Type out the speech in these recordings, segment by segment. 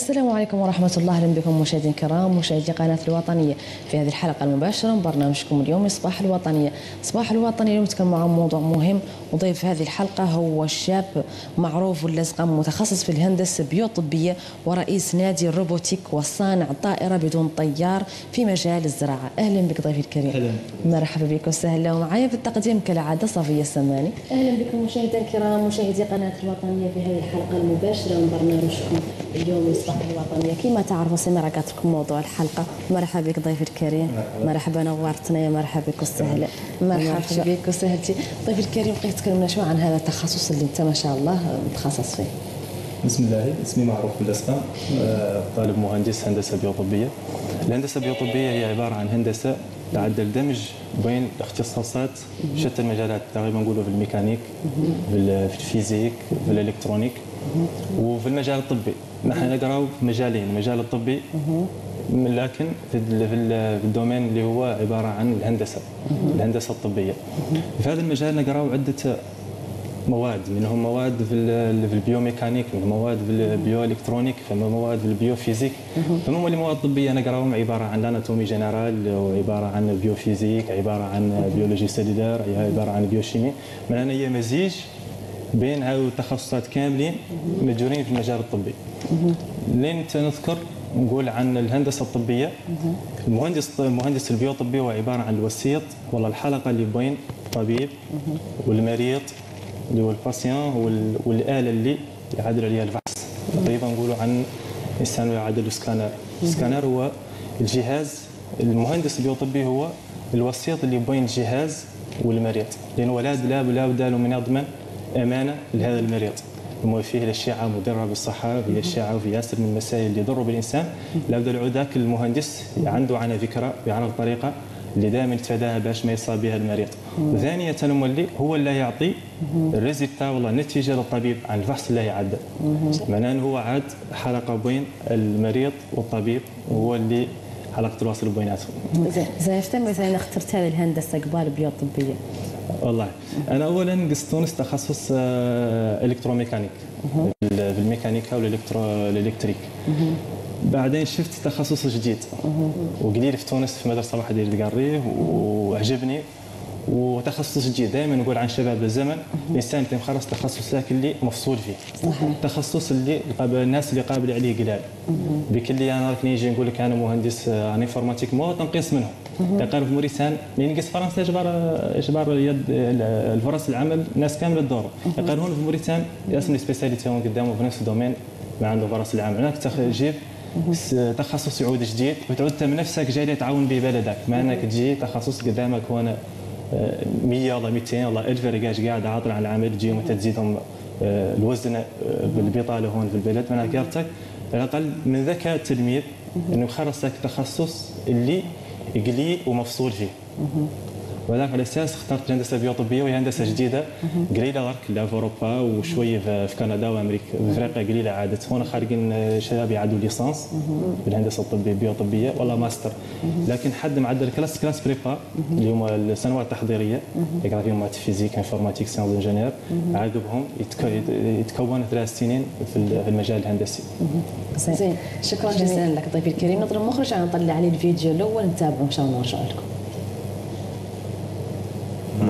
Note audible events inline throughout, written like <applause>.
السلام عليكم ورحمة الله. أهلا بكم مشاهدينا الكرام مشاهدي قناة الوطنية. في هذه الحلقة المباشرة من برنامجكم اليوم صباح الوطنية. صباح الوطنية اليوم نتكلم عن موضوع مهم وضيف هذه الحلقة هو شاب معروف واللازق متخصص في الهندسة البيوطبية ورئيس نادي الروبوتيك وصانع طائرة بدون طيار في مجال الزراعة. أهلا بك ضيفي الكريم. أهلا. مرحبا بك وسهلا ومعايا في التقديم كالعادة صفية السماني. أهلا بكم مشاهدينا الكرام مشاهدي قناة الوطنية في هذه الحلقة المباشرة من برنامجكم اليوم صباح الوطنية كما تعرفوا سميرة قالت لكم موضوع الحلقة. مرحبا بك ضيفي الكريم. مرحبا. نورتنا. يا مرحبا بك وسهلا مرحبا بك وسهلتي ضيفي الكريم بقيت تكلمنا شوي عن هذا التخصص اللي أنت ما شاء الله متخصص فيه. بسم الله. اسمي معروف بالاسقام آه، طالب مهندس هندسة بيوطبية. الهندسة البيوطبية هي عبارة عن هندسة تعدل دمج بين اختصاصات شتى المجالات تقريبا نقولوا في الميكانيك في ال- في ال physique في ال électronique وفي المجال الطبي. نحن نقراو مجالين المجال الطبي. لكن في ال- في ال- في ال domaine اللي هو عبارة عن الهندسة الهندسة الطبية. في هذا المجال نقراو عدة مواد منهم مواد في ال- في ال biomécanique منهم مواد في ال bioélectronique فما مواد في ال biophysique. فما اللي مواد طبية نقراهم عبارة عن ال anatomie générale وعباره عن ال biophysique عبارة عن biologie cellulaire عبارة عن biochimie معناها هي مزيج بين هاو التخصصات كاملين مدجورين في المجال الطبي لين نذكر نقول عن الهندسه الطبيه المهندس المهندس البيوطبي هو عباره عن الوسيط ولا الحلقة اللي بين الطبيب والمريض اللي هو ال patient وال- والاله اللي يعدل عليها الفحص تقريبا نقولوا عن انسان يعدل ال scanner ال scanner هو الجهاز المهندس البيوطبي هو الوسيط اللي بين الجهاز والمريض لأنه لا لا لا بد له من يضمن أمانة لهذا المريض. وما فيه الاشعه مضره بالصحة في اشعه وفي ياسر من المسائل اللي يضروا بالإنسان. لابد له ذاك المهندس عنده عنها فكرة يعرف طريقه اللي دائما يتفاداها باش ما يصاب بها المريض. ثانية مولي هو اللي يعطي الريزلتا والله النتيجة للطبيب عن الفحص اللي يعدل معناه هو عاد حلقة بين المريض والطبيب هو اللي حلقة الوصل بيناتهم. زين زين مثلا اخترت هذه الهندسة قبال البيوطبية والله. أنا اولا قصت تونس تخصص آه، électromécanique. في الميكانيكا وال électrique بعدين شفت تخصص جديد. وقليل في تونس في مدرسة واحدة اللي قريه وعجبني وتخصص جديد دائما نقول عن شباب الزمن. الانسان اللي مخلص تخصص لكن اللي مفصول فيه. صحيح. تخصص اللي قابل الناس اللي قابل عليه قلال. بك اللي أنا نيجي نقول لك أنا مهندس آه، أنا إنفورماتيك مو تنقيص منهم. تقريبا في موريتان من ينقص فرنسا إجبار إجبار يد الفرص العمل الناس كاملة تدور. يقال هون في موريتان ياسم سبيساليتي هون قدامه في نفس الدومين ما عنده فرص العمل. هناك تخ- جيب س- تخصص يعود جديد وتعود من نفسك جاي تعاون به بلدك. ما أنك تجي تخصص قدامك هون 100 ولا 200 ولا 1000 رجاج قاعد عاطل على العمل تجيهم وانت تزيدهم آه، الوزن آه، بالبطالة هون في البلد. معناها قالتك على الأقل من ذكاء التلميذ إنه يخلص ذاك التخصص اللي يقلي ومفصول فيه وذاك على الاساس اخترت الهندسه البيوطبيه وهي هندسه جديده قليله غير لا في اوروبا وشويه في في كندا وامريكا افريقيا قليله عادت هنا خارجين شباب يعدوا ليسانس بالهندسه الطبيه البيوطبيه ولا ماستر لكن حد معدل classe classe prépa اللي هم السنوات التحضيريه يقرا فيهم maths physique informatique science ingénieur عقبهم يتك- يتكون ثلاث سنين في ال- في المجال الهندسي زين. شكرا جزيلا لك ضيفي الكريم. نضرب مخرج نطلع عليه الفيديو الأول. نتابعه إن شاء الله. ونرجع لكم.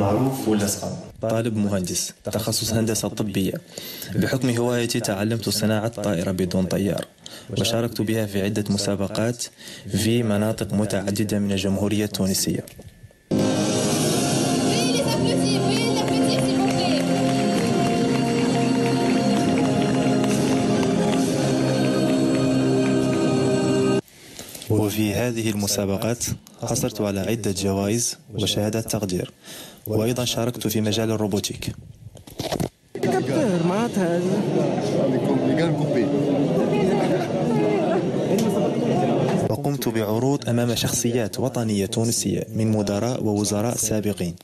معروف ولا طالب مهندس تخصص هندسة طبية. بحكم هوايتي تعلمت صناعة طائرة بدون طيار. وشاركت بها في عدة مسابقات في مناطق متعددة من الجمهورية التونسية. وفي هذه المسابقات حصلت على عدة جوائز وشهادات تقدير وأيضا شاركت في مجال الروبوتيك. وقمت بعروض أمام شخصيات وطنية تونسية من مدراء ووزراء سابقين.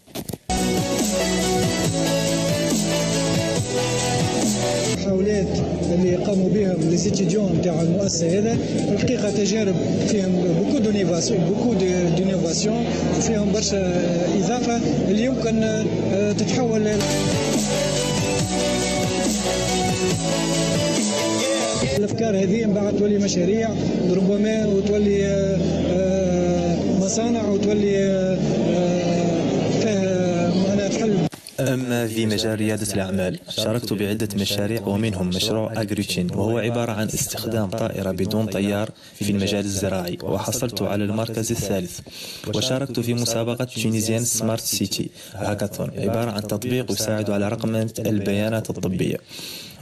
اللي قاموا بها les étudiants نتاع المؤسسة هذا الحقيقة تجارب فيهم beaucoup d'innovation beaucoup d'innovation وفيهم برشا إضافة. اللي يمكن آه، تتحول الأفكار هذه من بعد تولي مشاريع ربما وتولي آه، آه، مصانع وتولي آه، آه، فيها معناها تحل أما في مجال ريادة الأعمال شاركت بعدة مشاريع ومنهم مشروع أجريتشين وهو عبارة عن استخدام طائرة بدون طيار في المجال الزراعي وحصلت على المركز الثالث. وشاركت في مسابقة تونيزيان سمارت سيتي هاكاثون عبارة عن تطبيق يساعد على رقمنة البيانات الطبية.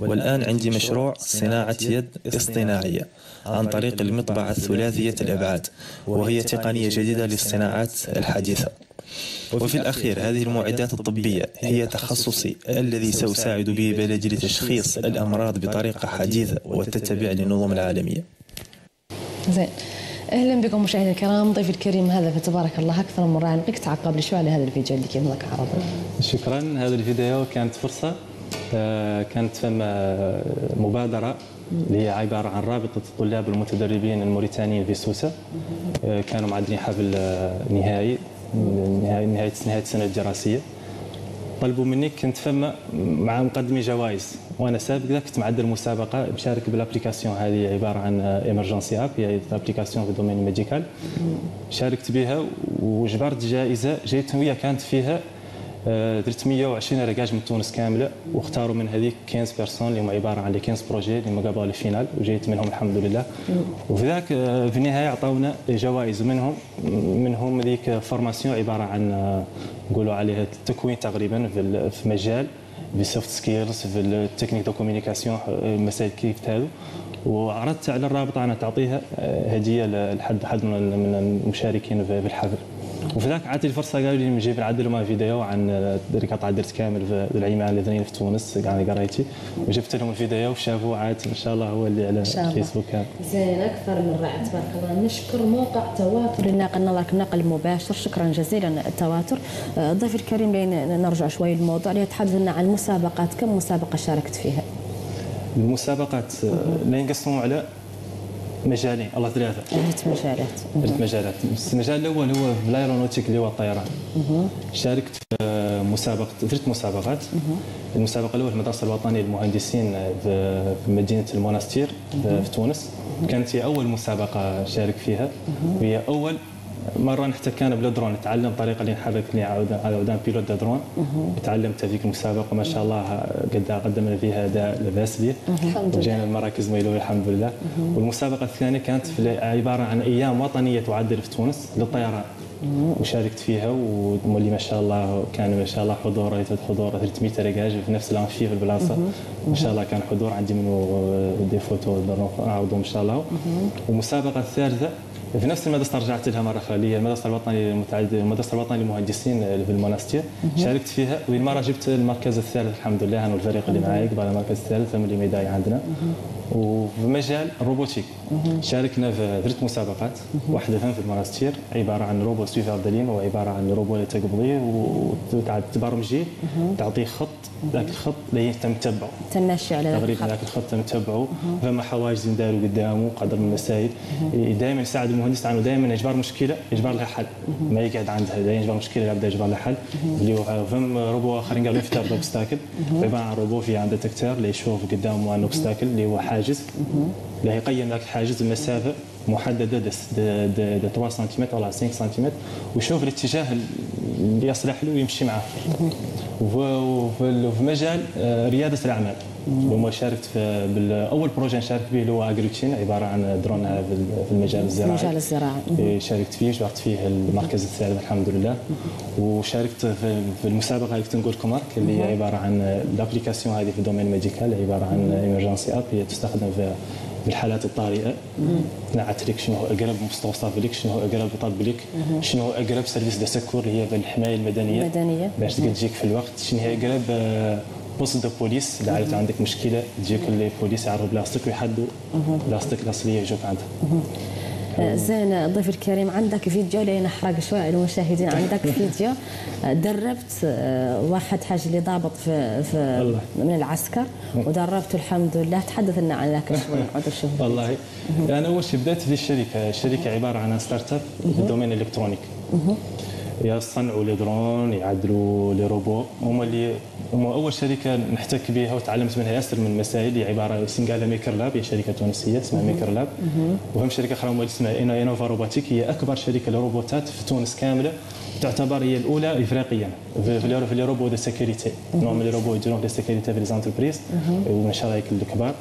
والآن عندي مشروع صناعة يد اصطناعية عن طريق المطبعة الثلاثية الأبعاد وهي تقنية جديدة للصناعات الحديثة. وفي الأخير هذه المعدات الطبية هي تخصصي الذي سأساعد به بلدي لتشخيص الأمراض بطريقة حديثة وتتبع للنظم العالمية. زين. أهلا بكم مشاهدينا الكرام ضيفي الكريم هذا فتبارك الله أكثر من رائع. نبغيك تعقب لي شوي على هذا الفيديو اللي كيف لك عرضه؟ شكرا. هذا الفيديو كانت فرصة آه، كانت فم آه، مبادرة اللي هي عبارة عن رابطة الطلاب المتدربين الموريتانيين في سوسة. آه، كانوا معدين حفل نهائي. نهاية نهاية نهاية السنة الدراسية. طلبوا مني كنت فما مع مقدمي جوائز. وأنا سابق ذاك كنت معدل مسابقه مشارك بال application. هذه عبارة عن Emergency App هي application في ال domaine ال médical شاركت بها وجبرت جائزة جايت هي كانت فيها درت 120 ركاج من تونس كاملة واختاروا من هذيك 15 personnes اللي هم عبارة عن les 15 projets اللي ما قابلوا ال finale وجيت منهم الحمد لله. وفي ذاك آه، في النهاية عطاونا جوائز منهم منهم ذيك formation عبارة عن آه، نقولوا عليها التكوين تقريبا في ال- في مجال في ال soft skills في ال techniques de communication مسائل كيف هذو وعرضت على الرابطة أنا تعطيها آه، هدية لحد حد من ال- من المشاركين في في الحفل. وفي ذاك عطي الفرصة قالوا لي نجيب نعدل لهم فيديو عن قطعه درت كامل في العيمان الاثنين في تونس يعني قريتي. وجبت لهم الفيديو وشافوه عاد إن شاء الله هو اللي على شاء الله. فيسبوك هذا زين أكثر من رائع. تبارك الله. نشكر موقع تواتر. نقلنا لك نقل مباشر. شكرا جزيلا التواتر ضيفي الكريم لين نرجع شوي للموضوع. ليتحدث لنا عن المسابقات كم مسابقة شاركت فيها؟ المسابقات لا ينقسموا على مجالين الله ثلاثة ثلاث مجالات ثلاث مجالات المجال الأول هو في ال aéronautique اللي هو الطيران. شاركت في مسابقه ثلاث مسابقات. المسابقة الأولى في المدرسة الوطنية للمهندسين في مدينة المونستير في في تونس. كانت هي أول مسابقة شارك فيها. وهي أول مرة نحتكينا بالدرون نتعلم الطريقة اللي نحرك لي عودان pilote drone. تعلمت هذيك المسابقة ما شاء الله قد قدمنا فيها أداء لا باس به. وجينا المراكز ميلويه الحمد لله. والمسابقة الثانية كانت في عبارة عن أيام وطنية تعدل في تونس للطيران. وشاركت فيها ومولي ما شاء الله كان ما شاء الله حضور حضور 300 رجاج في نفس ال amphi في البلاصه ما شاء الله كان حضور. عندي منه des photos نعرضهم ان شاء الله. والمسابقة الثالثة في نفس المدرسة رجعت لها مرة أخرى اللي هي المدرسة الوطنية المتعدد المدرسة الوطنية للمهندسين في المونستير شاركت فيها وهذه المره جبت المركز الثالث الحمد لله. أنا والفريق اللي معي قبل المركز الثالث من ال médaille عندنا. وفي مجال ال robotique شاركنا في ثلاث مسابقات. واحدة في المونستير عبارة عن robot suiveur de ligne وهو عباره عن روبو تقبضيه وتبرمجيه تعطيه خط. ذاك الخط اللي انت متبعه تمشي على تقريبا ذاك الخط متبعه فما حواجز نداروا قدامه قدر من المسائل دائما يساعد المهندس عنه دائما يجبر مشكلة يجبر لها حل. ما يقعد عندها دائما يجبر مشكلة يبدأ يجبر لها حل. اللي هو فهم روبو آخرين قالوا évite obstacle عبارة عن روبو في عنده détecteur اللي يشوف قدامه ان اللي هو حاجز. اللي يقيم ذاك الحاجز المسافة. محددة د 3 سنتيمتر ولا 5 سنتيمتر ويشوف الاتجاه اللي يصلح له ويمشي معاه. وف- وفي مجال آه، ريادة الأعمال. وما شاركت في بالاول projet نشارك به اللي هو أجريتشين عبارة عن درون في- المجال الزراعي. المجال الزراعي. إيه، شاركت فيه جبرت فيه المركز الثالث الحمد لله. وشاركت في المسابقة اللي كنت نقول لكم اللي هي عبارة عن ال application هذه في ال domaine médical عبارة عن Emergency App هي تستخدم في في الحالات الطارئه نعت لك شنو هو أقرب مستوصف لك شنو هو أقرب طب لك شنو هو أقرب service de secours اللي هي بالحماية المدنية. المدنية. باش تجيك في الوقت. شنو هي أقرب آه، poste de police إذا عرفت عندك مشكلة تجيك البوليس يعرفوا بلاصتك ويحدوا. بلاصتك الاصليه يجوك عندها. زين ضيف الكريم عندك فيديو؟ لين نحرق شوي على المشاهدين. عندك <laughs> فيديو؟ آه، دربت آه، واحد حاج اللي ضابط في, في. من العسكر ودربته الحمد لله. تحدث لنا عن ذاك شوي <laughs> نقعد نشوف. والله. أنا اول شيء بدأت في الشركة؟ الشركة عبارة عن start-up في ال domaine ال électronique يصنعوا les drones يعدلوا لي روبو. هما اللي هما أول شركة نحتك بها وتعلمت منها ياسر من المسائل هي عبارة سنغالا Maker Lab هي شركة تونسية اسمها Maker Lab وهم شركة أخرى اسمها Enova Robotics هي أكبر شركة لروبوتات في تونس كاملة. تعتبر هي الأولى افريقيا. في sécurité نوع من لي روبو يديرون de sécurité في les entreprises ومن الشركات الكبار.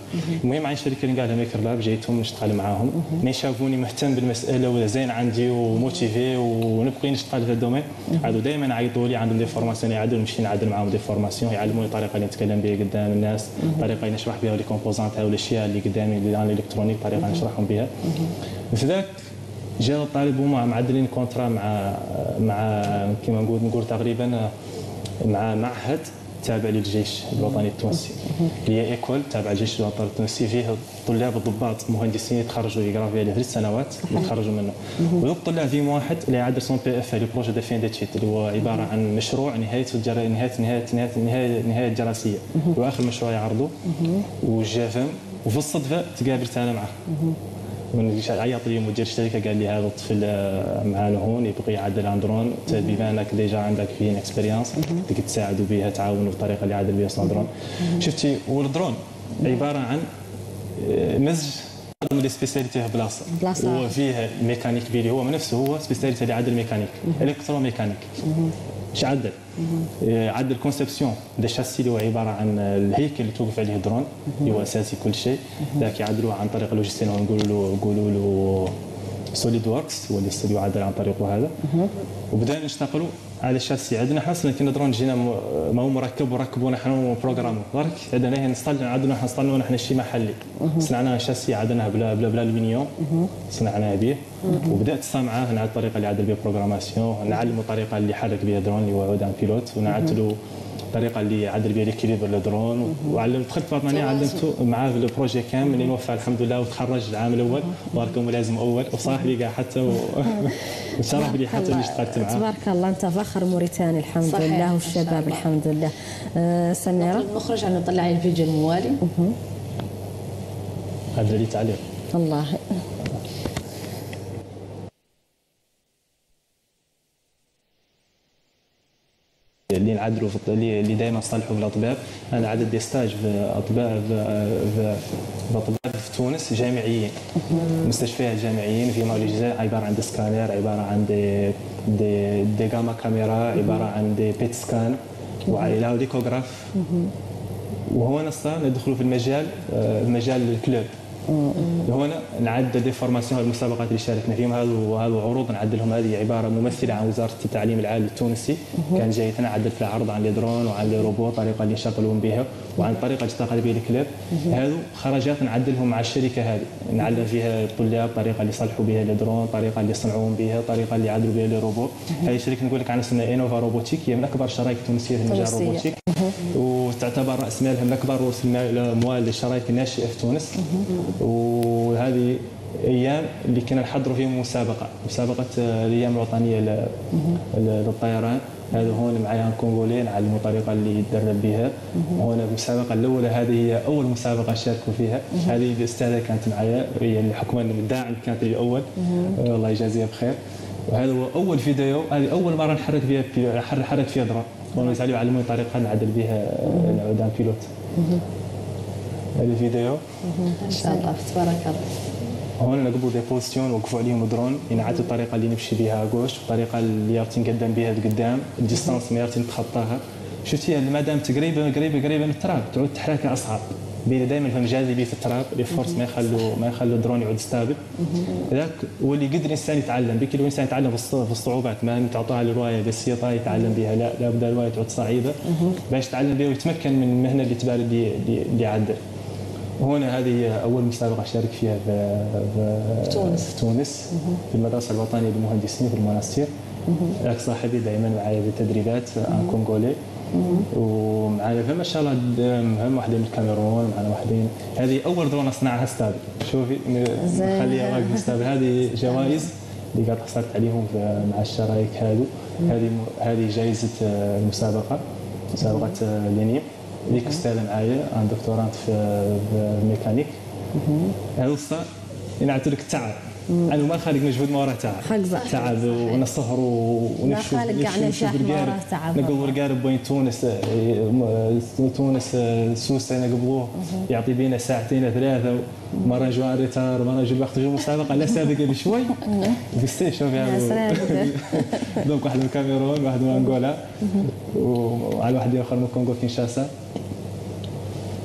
المهم عندي شركه اللي قالها Maker Lab جيتهم نشتغل معاهم. ملي شافوني مهتم بالمسألة ولا زين عندي و motivé ونبغي نشتغل في ال domaine. عادوا دائما عيطوا لي عندهم des formations يعدلوا نمشي نعدل معاهم des formations يعلموني الطريقة اللي نتكلم بها قدام الناس الطريقة اللي نشرح بها les composants أو الأشياء اللي قدامي اللي عن ال électronique الطريقة اللي نشرحهم بها في ذاك جا الطالب هما معدلين contrat مع مع كيما نقول نقول تقريبا مع معهد تابع للجيش الوطني التونسي. اللي هي école تابع للجيش الوطني التونسي. فيه طلاب الضباط مهندسين يتخرجوا يقرأوا فيها ثلاث سنوات يتخرجوا منه. وذوك الطلاب فيهم واحد اللي يعدل son PFE le projet de fin اللي هو عبارة عن مشروع نهاية الجر... نهاية نهاية نهاية نهاية, نهاية الدراسية. هو اخر مشروع يعرضه. وجافم وفي الصدفة تقابلت أنا معه. من عيط لي مدير الشركة قال لي هذا الطفل آه، معانا هون يبغي يعدل عن درون. أنت بما أنك déjà عندك فيه expérience تقدر تساعدوا بها تعاونوا بالطريقة اللي يعدل بها صنع درون. شفتي والدرون عبارة عن آه، مزج من les spécialités في بلاصة. بلاصة. هو فيه ميكانيك بيلي هو من نفسه هو spécialité اللي يعدل mécanique électromécanique. إيش عدل؟ عدل conception du châssis اللي هو عبارة عن الهيكل اللي توقف عليه درون اللي هو أساسي كل شيء. ذاك يعدلوه عن طريق logiciel نقولوا له نقولوا له SolidWorks هو اللي يستدعي يعدل عن طريقه هذا. وبدأنا نشتغلوا على الشاسي عندنا إحنا أصلا كنا درون جينا ما هو مركب وركبوه نحن programmé برك عندنا هي نصطلع عندنا نصطلعوا نحن شيء محلي. صنعناه شاسي عدناه بلا بلا بلا الومنيوم صنعناه به وبدأت معاه على الطريقة اللي عدل بها programmation نعلمه الطريقة اللي يحرك بها درون اللي هو عود pilote ونعدلوا الطريقة اللي يعدل بها l'équilibre ال drone وعلمت دخلت في الوطنيه علمته معاه في ال projet كامل اللي نوفى الحمد لله وتخرج العام الأول. بارك ملازم أول. وصاحبي كاع حتى و... <laughs> وشرف لي حتى اللي اشتغلت معاه. تبارك الله. أنت فخر موريتاني الحمد صحيح، لله والشباب. الحمد لله. آه، سميرة؟ نخرج عن نطلع على الفيديو الموالي. هذا لي تعليق. الله. في اللي اللي دائما نصلحوا بالاطباء أنا عدد des stages في أطباء في في في أطباء في تونس جامعيين. مستشفيات جامعيين في معالجات عبارة عن des scanners عبارة عن des des des gamma caméra عبارة عن des PET scan وعلى d'échographe وهنا صار ندخلوا في المجال آه، مجال ال club. هنا نعدل des formations المسابقات اللي شاركنا فيهم. هذو هذو عروض نعدلهم هذه عبارة ممثلة عن وزارة التعليم العالي التونسي. كان جاي نعدل في العرض عن les drones وعن لي روبو الطريقة اللي يشغلون بها وعن الطريقة اللي تشتغل بها ال club هذو خرجات نعدلهم مع الشركة هذه. نعلم فيها الطلاب الطريقة اللي يصلحوا بها les drones الطريقة اللي يصنعون بها الطريقة اللي يعدلوا بها لي روبو هذه الشركة نقول لك عنها اسمها Innova Robotique هي من أكبر الشركات التونسية في تونسية. ال robotique. وتعتبر راس مالها من أكبر رؤوس المال- الاموال للشركه الناشئة في تونس. وهذه أيام اللي كنا نحضروا فيهم مسابقة مسابقة آه، الأيام الوطنية للطيران. هذا هون معايا كونغولي نعلموا الطريقة اللي يتدرب بها. هنا المسابقة الأولى هذه هي أول مسابقة شاركوا فيها. هذه الأستاذة كانت معايا هي اللي الداعم كانت الأول آه، الله يجازيها بخير. وهذا هو أول فيديو هذه أول مرة نحرك فيها نحرك فيها درون. كانوا يسألوا يعلموني الطريقة نعدل بها العودان بيلوت. هذا فيديو. إن شاء الله. تبارك الله. هون نقبوا دي بوزيسيون وقفوا عليهم درون. ينعاد الطريقة اللي نمشي بها غوش الطريقة اللي يرتي نقدم بها لقدام. الديستانس ما يرتي نتخطاها شفتي ما دامت قريبه قريبه قريبه من التراب تعود تحركها أصعب. بين دائما فهم جاذبيه التراب لي فورس ما يخلوا ما يخلوا الدرون يعود ستابل. ذاك هو اللي يقدر الانسان يتعلم. بك لو الانسان يتعلم في الص- في الصعوبات ما تعطيها الروايه بسيطه يتعلم بها لا لابد الرواية تعود صعيبة. باش يتعلم بها ويتمكن من المهنة اللي تبان اللي اللي اللي يعدل هنا هذه أول مسابقة شارك فيها في, في تونس. في تونس في المدرسة الوطنية للمهندسين في المناستير. صاحبي دائما معايا في التدريبات un congolais ومعنا فما شاء الله مهم واحدين من الكاميرون معنا واحدين هذه أول درون اصنعها stable شوفي. نخليها واقفه stable هذه جوائز اللي قاعد حصلت عليهم في- مع الشرايك هذو هذه هذه جائزه آه، المسابقة مسابقة آه، لينيم. ذيك أستاذة معايا أنا دكتورانت في الميكانيك هذا نعطي لك التعب. أنا ما خالق مجهود ما وراه تعب. تعب ونسهر ونشوف خالق كاع نجاح ما وراه تعب. نقول رقارب وين تونس آه، م- تونس آه، سوسه نقبلوه يعطي بينا ساعتين ثلاثة مره نجوا ريتار مره نجوا وقت نجوا مسابقة. لا سابقه بشوي قصتي شوف. Donc واحد من الكاميرون واحد من أنغولا. وعلى واحد آخر من كونغو كينشاسا.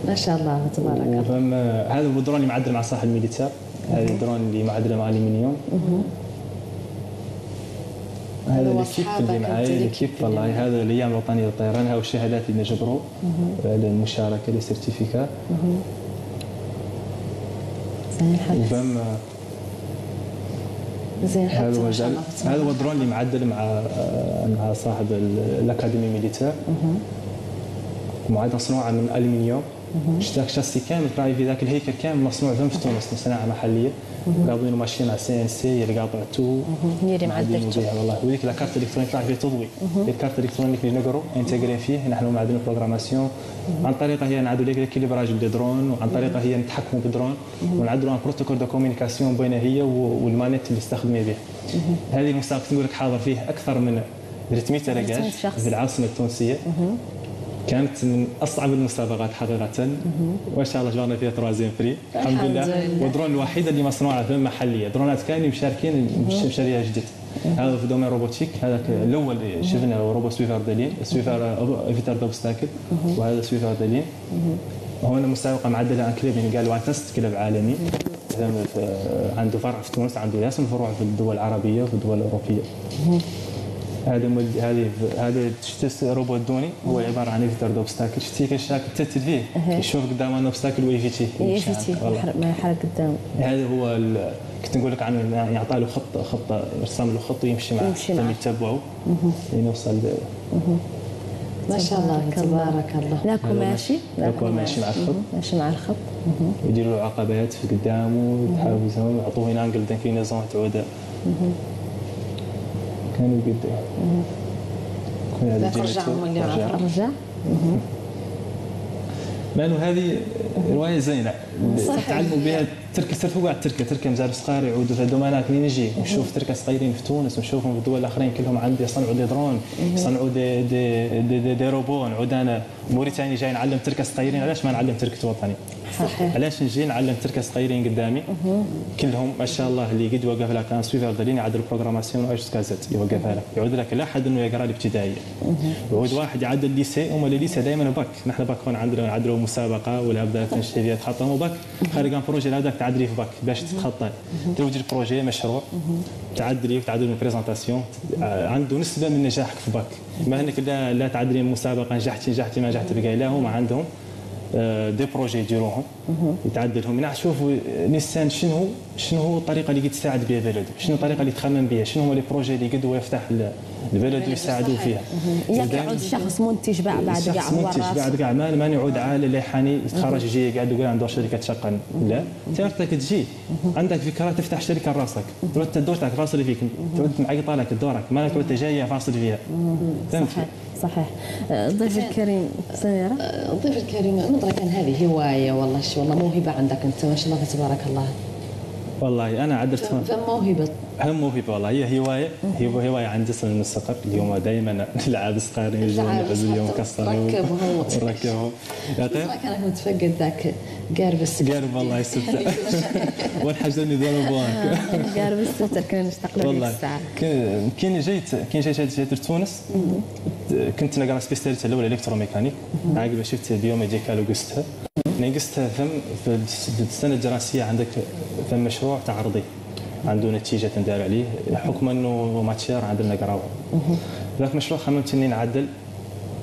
ما شاء الله تبارك الله. هذا الدرون اللي معدل مع صاحب ال militaire هذه الدرون اللي معدله مع الالمنيوم هذا أصحابك اللي معاي أنت اللي l'équipe équipe والله هذا الأيام الوطنيه للطيران هاو الشهادات اللي نجبروا للمشاركه les certificats زين هذا هو هذا هو الدرون اللي معدل مع مع صاحب ال- l'académie militaire. معدل مصنوعه من الومنيوم اشتراك شاسي كامل راي في ذاك الهيكل كامل مصنوع في تونس صناعه محلية. قاعدين ماشيين على CNC اللي قاطع تو. هي اللي معدلته. والله. وذيك la carte électronique راح فيها تضوي ال carte électronique اللي نقروا intégrer فيه نحن معدلين programmation عن طريقة هي نعدلوا لك ال calibrage des drones وعن طريقة هي نتحكموا بدرون. ونعدلوا un protocole de communication بين هي وال manette اللي استخدمي به هذه المسابقه نقول لك حاضر فيه أكثر من 300 300 رقاش شخص. في العاصمه التونسيه كانت من أصعب المسابقات حقيقة. وإن شاء الله جبرنا فيها troisième prix. الحمد لله. والدرون الوحيده اللي مصنوعه في محلية. درونات كانوا مشاركين مش مشاريع جديد هذا في domaine robotique هذاك الأول شفنا robot suiveur de ligne suiveur éviteur d'obstacles وهذا سويفر دالين هنا مسابقه معدله ان كليب يعني قال وان تست كلب عالمي. مثلاً في- عنده فرع في تونس عنده ياسر فروع في الدول العربية وفي الدول الأوروبية. هذا مد... هذه هذا شفت روبوت دوني هو عبارة عن ايفيتر دوبستاكل شفتي كيش تتل فيه يشوف قدام أنه أوبستاكل ويفيتي يفتي والله ما يحرق قدام هذا هو ال... كنت نقول لك عنه يعطى له خط خط يرسم له خط ويمشي معه. يمشي معه. يتبعه لين يوصل ما شاء الله تبارك الله. لاكو ماشي؟ لاكو ماشي مع الخط. ماشي مع الخط. يديروا له عقبات في قدامه يحاولوا يعطوه أنجل دانكلينيزون تعود كانوا لا جيميتو، ترجعهم اللي رجع. انه هذه رواية زينة. تعلموا بها تركي ترفقوا على التركه تركي مزار صغار يعودوا في الدومانات منين نجي نشوف تركه صغيرين في تونس ونشوفهم في الدول الآخرين كلهم عندي يصنعوا دي درون يصنعوا دي دي دي, دي, دي روبو نعود أنا موريتاني جاي نعلم تركه صغيرين علاش ما نعلم تركه وطني؟ صحيح. علاش نجي نعلم تركه صغيرين قدامي؟ كلهم ما شاء الله اللي قد وقف لك un suiveur de ligne يعدل ال programmation وايش كازت يوقفها لك. يعود لك لا احد إنه يقرأ الابتدائيه يعود واحد يعدل lycée هم ال lycée دائما باك نحن باك هون عندنا نعدلوا مسابقة ولا بدا تخطموا باك خارج projet هذاك تعدلي في باك باش تتخطى. توجد projet مشروع تعدلي وتعدل من présentation عنده نسبة من نجاحك في باك. ما انك لا لا تعدلي مسابقة نجحتي نجحتي ما نجحتي بقى لا هم عندهم آه، des projets يديروهم. يتعدلهم من شوفوا الانسان شنو شنو هو الطريقة اللي قد تساعد بها بلده شنو الطريقة اللي تخمم بها شنو هو les projets اللي قد هو يفتح البلد ويساعدوه فيها. ياك يعود شخص منتج بعد بعد هو منتج. بعد كاع ما يعود عالي ليحاني يتخرج يجي قاعد يقول عنده شركة شقه لا. انت وقتك تجي عندك فكرة تفتح شركة لراسك. تعود دورتك فاصل فيك. تعود معيطه لك دورك. ما تعود جاية فاصل فيها. فهمت؟ صحيح. صحيح. آه، ضيف الكريم سميرة الضيف الكريم نظرة كان هذه هواية والله والله موهبة عندك أنت ما شاء الله تبارك الله. والله أنا عدلت فموهبة هم موهبة. والله. هي هواية هي هواية عندي من المستقر اليوم دائما نلعب صغارين يجون يعزوا اليوم تركبهم. ونركبهم يا طيب. كان متفقد ذاك قارب السكر قارب والله يستر والحاجة ضربوها قارب الستر كنا نشتاق له والله كان كاين جيت كاين جيت جيت لتونس كنت نقرا سبيسياليتي الاولى الكتروميكانيك عقب شفت بيوميديكال وقستها. نقصتها فم في السنة الدراسية عندك فم مشروع تعرضي. عنده نتيجة تندار عليه. حكم انه ماتشير عندنا نقراوها ذاك المشروع خممت اني نعدل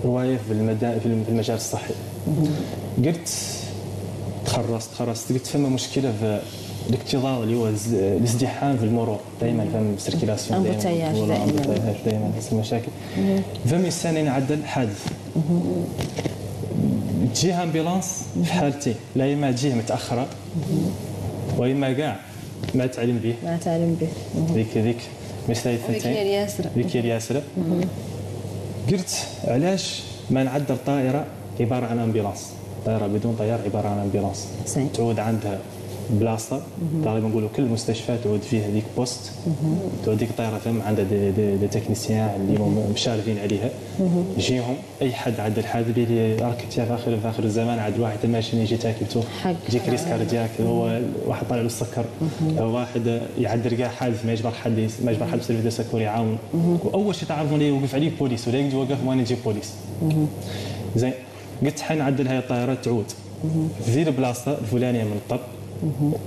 رواية في المدا في المجال الصحي. قلت تخرجت تخرجت قلت فما مشكلة في الاكتظاظ اللي هو الازدحام في المرور. دائما فم circulation دائماً. دائما مشاكل. فم انسان ينعدل حادث. تجيه ambulance في حالتين لا إما تجيه متأخرة وإما كاع ما تعلم به. ما تعلم به. ذيك ذيك مثل هي الثنتين. ذيك هي الياسرة. قلت علاش ما نعدل طائرة عبارة عن ambulance طائرة بدون طيار عبارة عن ambulance زين. تعود عندها. بلاصة. تقريبا نقولوا كل المستشفى تعود فيه هذيك poste تعود ديك الطائره ثم عندها دي, دي, دي تكنيسيان اللي مشارفين عليها. يجيهم أي حد عاد الحادث اللي راك أنت في اخر في آخر الزمان عاد واحد الماشين يجي تاكلته. يجي crise cardiaque هو واحد طالع له السكر. واحد يعدل كاع حادث ما يجبر حد ما يجبر حد de secours يعاون. وأول شيء تعرفون اللي يوقف عليه بوليس ولا يجي يوقف وين يجي بوليس. زين قلت حين نعدل هاي الطائرات تعود. في البلاصة الفلانية من الطب.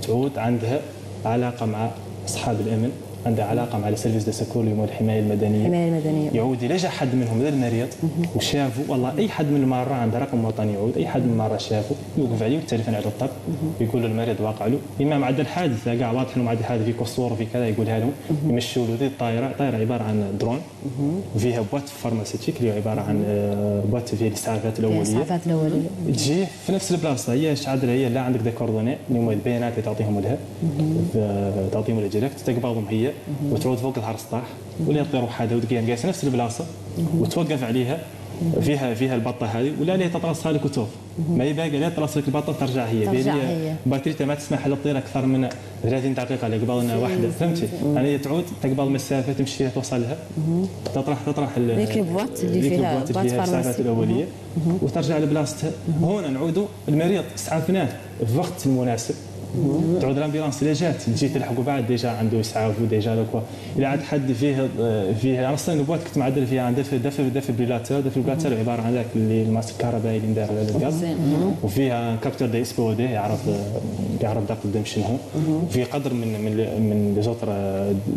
تعود عندها علاقة مع أصحاب الأمن. عندها علاقة مع ال service de secours اللي هو الحمايه المدنية. الحمايه المدنية. يعود إلى جا حد منهم هذا المريض وشافوا والله أي حد من الماره عنده رقم وطني يعود أي حد من الماره شافه يوقف عليه ويتلفن على الطب. يقول له المريض واقع له. اما معدل حادث كاع واضح إنه معدل حادث في كسور وفي كذا يقولها لهم. يمشوا له الطائرة. طائرة عبارة عن درون وفيها boîte pharmaceutique اللي هو عبارة عن آه، boîte فيها الإسعافات الأولية. الاسعافات الأولية. تجي في نفس البلاصة. هي عاد هي لا عندك des coordonnées اللي هما البيانات اللي تعطيهم لها تعطيهم لها direct تقبضهم هي. وتعود فوق ظهر السطح ولا تطير وحدها وتقيم جالسه نفس البلاصة وتوقف عليها فيها فيها ال boîte هذه ولا ليه تطرسها لك وتوف. ما هي باقي لا ترسل لك ال boîte ترجع هي. ترجع هي. باتريتها ما تسمح لها تطير أكثر من 30 دقيقة اللي قبلنا واحدة. فهمتي؟ يعني تعود تقبل مسافه تمشي فيها توصل لها تطرح تطرح ال- ذيك ال boîte اللي فيها الاسعافات. الأولية. وترجع لبلاصتها. هنا نعودوا المريض اسعفناه في الوقت المناسب. تعود ال ambulance اللي جات تجي تلحقوا بعد déjà عنده اسعاف و déjà لك إلى عاد حد فيه فيه أنا أصلا ال boîte كنت معدل فيها عن déf déf défibrillateur défibrillateur عبارة عن ذاك اللي الماسك الكهربائي اللي ندار على الغاز وفيها capteur de SpO deux يعرف يعرف ضغط الدم شنو. وفي قدر من من من les autres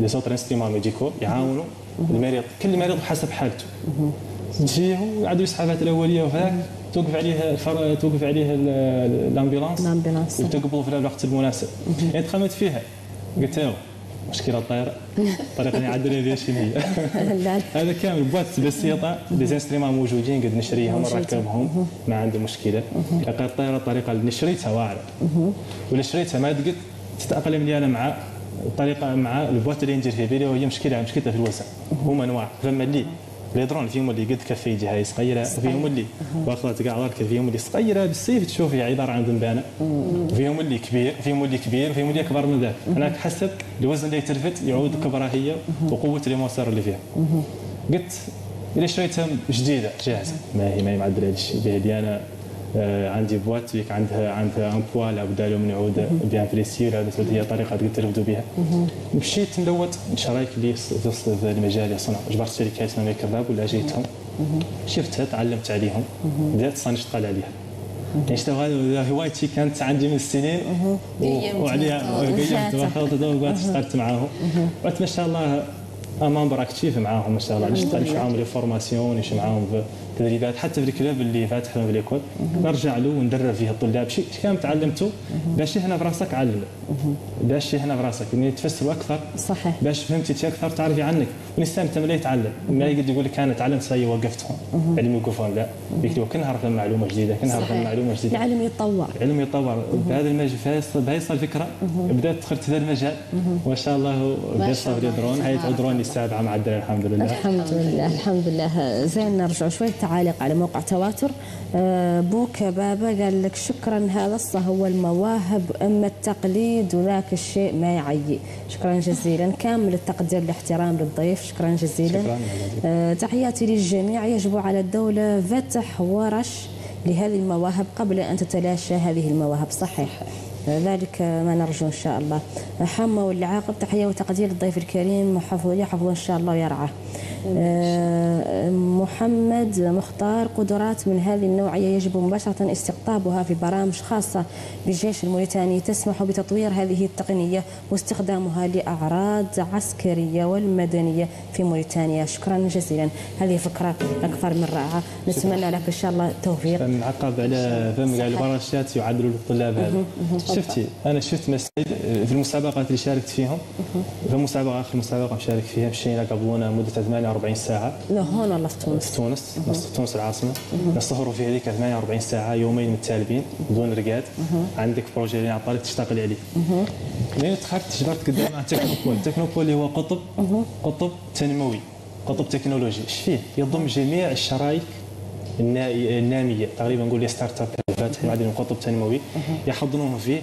les autres instruments médicaux يعاونوا المريض كل مريض حسب حالته. تجيه ويعدوا الاسعافات الأولية وهذاك. توقف عليه. توقف عليه ال- ال ambulance؟ ال ambulance وتقبضوا في الوقت المناسب. يعني تخمت فيها. قلت له مشكله الطائرة؟ الطريقة اللي نعدلها فيها شنو هي هذا كامل. boîte بسيطه des instruments موجودين قد نشريهم. ونركبهم. ما عندي مشكلة. لقيت الطائرة الطريقة اللي نشريتها واعرة. واللي شريتها ما قد تتأقلم لي أنا مع الطريقة مع البوات اللي ندير بيلي وهي مشكلة مشكلتها في الوزن هما انواع فما اللي لي درون فيهم اللي قد كفي هاي صغيره فيهم اللي واخذت كاع ضرك فيهم اللي صغيره بالسيف تشوفي عبارة عن ذنبانه وفيهم اللي كبير فيهم اللي كبير وفيهم اللي أكبر من ذاك هناك حسب الوزن اللي تلفت يعود كبرها هي وقوة لي موتور اللي فيها. قلت الا شريتها جديدة؟ جاهزة. ما هي ما هي معدلة هذا الشيء بها لي أنا عندي بوات فيك عندها عندها ان بوا لابد لهم نعود بيان بريسي ولا هي طريقة تقدر ترفدوا بها مشيت ملوت شرايك اللي في المجال يصنع جبرت شركات لاب ولا جيتهم. شفتها تعلمت عليهم. بدأت صار نشتغل عليها. اشتغل هوايتي كانت عندي من السنين. وعليها <laughs> قيمت واخذت وقعدت اشتغلت معاهم. وقت ما شاء الله membre actif معاهم ما شاء الله. نشتغل معاهم les formations نمشي معاهم تدريبات حتى في ال club اللي فاتح في l'école نرجع له وندرب فيه الطلاب شيء كان تعلمته؟ باش هنا في راسك علم باش هنا في راسك. اني تفسر أكثر. صحيح. باش فهمتي شي أكثر تعرفي عنك. والانسان تملي يتعلم. ما يقدر يقول لك أنا تعلمت صاي وقفتهم. علم يوقفون لا. يقول كل نهار فهم معلومة جديدة كل نهار فهم معلومة جديدة. العلم يتطور. العلم يتطور. بهذا المجال صار الفكرة. بدأت دخلت في هذا المجال. وما شاء الله. les drones هاي درون السابعة معدله الحمد لله. الحمد لله. الحمد لله. زين نرجع شوي. تعاليق على موقع تواتر. آه، بوك بابا قال لك شكرا هذا الصه هو المواهب أما التقليد وذاك الشيء ما يعيي. شكرا جزيلا. كامل التقدير والاحترام للضيف. شكرا جزيلا. شكراً. آه، تحياتي للجميع. يجب على الدولة فتح ورش لهذه المواهب قبل أن تتلاشى هذه المواهب. صحيح. ذلك ما نرجو إن شاء الله. حمى والعاقب. تحية وتقدير للضيف الكريم. حفظه يحفظه إن شاء الله ويرعاه. محمد مختار قدرات من هذه النوعية يجب مباشرة استقطابها في برامج خاصة بالجيش الموريتاني. تسمح بتطوير هذه التقنية واستخدامها لأعراض عسكرية والمدنية في موريتانيا. شكرا جزيلا. هذه فكرة أكثر من رائعة. نتمنى لك إن شاء الله التوفيق. نعقب على فهم قال البراشات يعدلوا للطلاب هذا. شفتي أنا شفت مسعود في المسابقات اللي شاركت فيهم في المسابقه آخر مسابقة مشارك فيها مشينا قبلونا مده 48 ساعة. لا هون والله في تونس. في تونس نص في تونس العاصمة. نسهروا في هذيك 48 ساعة يومين متتاليين بدون رقاد. عندك projet اللي عطارك تشتغل عليه. لين دخلت جبرت قدام technopole <laughs> technopole اللي هو قطب قطب تنموي قطب تكنولوجي. إيش فيه؟ يضم جميع الشرايك النا- النامية. تقريبا نقول لي start-up فاتح بعدين قطب تنموي. يحضنون فيه.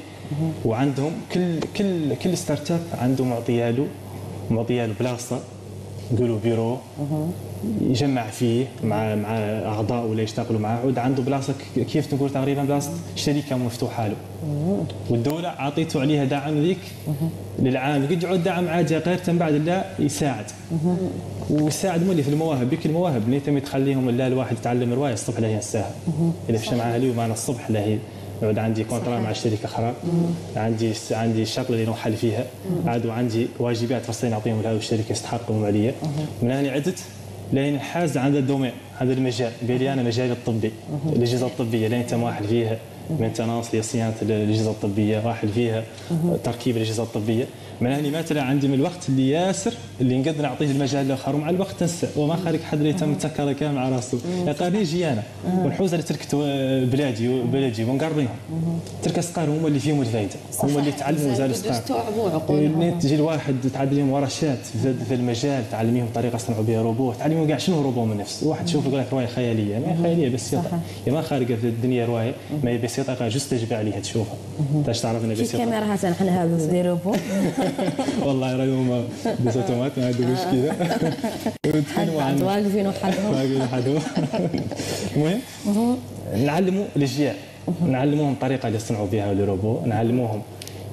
وعندهم كل كل كل start-up عنده معطيه له معطيه له بلاصة. نقولوا بيرو يجمع فيه مع مع أعضاء ولا يشتغلوا معاه. عود عنده بلاصة كيف نقول تقريبا بلاصة؟ شركة مفتوحة له. والدولة عطيته عليها دعم ذيك. للعام قد يعود دعم عادي غير تم بعد لا يساعد. ويساعد مولي في المواهب. بك المواهب نيتم تخليهم لا الواحد يتعلم رواية الصبح لهي الساعة إذا فشل معها اليوم أنا الصبح لهي يعود عندي كونترا مع شركة أخرى عندي عندي الشغله اللي نوحل فيها. عاد وعندي واجبات خاصني نعطيهم لهذه الشركة يستحقهم عليا من هنا عدت لين حاز عند الدومين هذا المجال بالي أنا مجالي الطبي الأجهزة الطبية لين تم واحد فيها. مينتنانس اللي صيانه الاجهزه الطبيه واحد فيها تركيب الاجهزه الطبيه من هنا مثلا عندي من الوقت اللي ياسر اللي نقدر نعطيه المجال الآخر ومع الوقت تنسى وما خارج حد اللي تم تكر كامل مع راسه قال يجي أنا ونحوز اللي تركت بلادي بلادي ونقريهم ترك صقار هما اللي فيهم الفائده هما اللي تعلموا زال إيه، تجي الواحد تعلم ورشات في المجال تعلميهم طريقه يصنعوا بها روبوت تعلميهم كاع شنو روبو من نفس واحد يشوف يقول لك روايه خياليه ما خياليه بسيطه هي ما خارجه في الدنيا روايه ما هي بسيطه غير جوست تجبع عليها تشوفها تاش تعرف انها بسيطة؟ كاميرا هات نحن هذا دي روبو <laughs> والله راهم دي أوتومات ما عندهمش كذا ونتكلموا <laughs> حد عن واقفين وحدهم. باقي لحدهم المهم نعلموا الاجيال نعلموهم الطريقة اللي يصنعوا بها الروبو. نعلموهم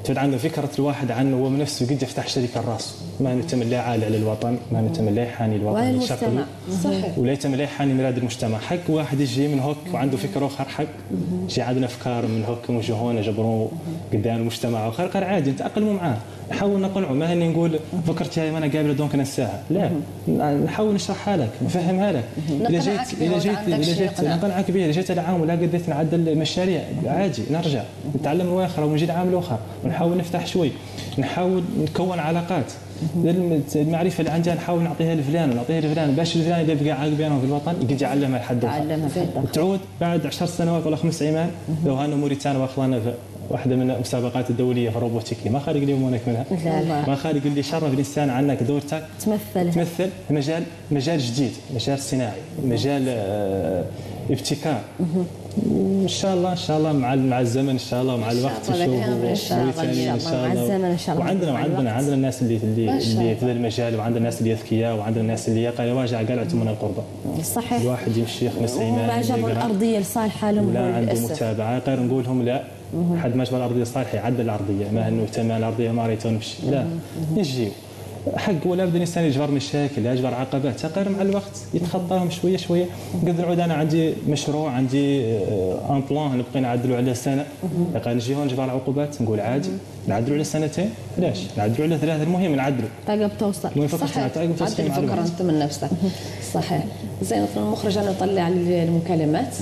تبدا عندهم فكرة الواحد عنه هو نفسه قد يفتح شركه راسه ما نتم لا عالي على الوطن ما نتم لا يحاني الوطن ولا يشغله. المجتمع. صحيح. ولا يتم لا يحاني مراد المجتمع. حق واحد يجي من هوك وعنده فكرة اخر حق شي عندنا أفكار من هوك وجهونا جبروا قدام المجتمع اخر قال عادي نتاقلموا معاه. نحاول نقنعه. ما هني نقول فكرت هاي ما أنا قابله donc ننساها لا. نحاول نشرحها لك نفهمها لك. نقنعك جيت إذا جيت شي جيت. نقنعك. بها إذا جيت العام ولا قدرت نعدل مشاريع عادي نرجع. نتعلم أخرى ونجي العام الأخر. ونحاول نفتح شوي نحاول نكون علاقات. الم- المعرفة اللي عندها نحاول نعطيها لفلان ونعطيها لفلان. باش الفلان إذا بقى عاق بينهم في الوطن يجي يعلمها لحد اخر علمها حد تعود بعد 10 سنوات ولا خمس أيام لو انا موريتانا وأخذنا في واحدة من المسابقات الدولية في الروبوتيكي ما خارج اليوم هناك منها. لا لا. ما خارج اللي شرف الإنسان عنك دورتك. تمثل. تمثل. مجال مجال جديد مجال صناعي مجال آه، ابتكار. إن شاء الله إن شاء الله مع مع الزمن إن شاء الله مع الوقت إن شاء الله، إن شاء الله. مع الزمن إن شاء الله. وعندنا وعندنا. عندنا الناس اللي اللي, اللي. في المجال وعندنا الناس اللي اذكياء وعندنا الناس اللي قال واجع قلعتهم من القربه صحيح الواحد يمشي خمس أيام وما جابوا. الأرضية الصالحه لهم ولا عنده متابعة غير نقول لهم لا حد ما جاب الأرضية الصالحه يعدل الأرضية ما انه تمام الأرضية ما ريتو نمشي لا يجيو حق ولا بد الإنسان يجبر مشاكل يجبر عقبات. غير مع الوقت يتخطاهم شوية شوية. نقدر نعود أنا عندي مشروع عندي ان بلان نبغي نعدلوا على سنة. قال نجيو نجبر العقوبات نقول عادي نعدلوا على سنتين. علاش؟ نعدلوا على ثلاثة المهم نعدلوا طاقه بتوصل المهم فقط صحيح. عدل الفكرة الوقت. انت من نفسك. صحيح. زين المخرج أنا نطلع المكالمات.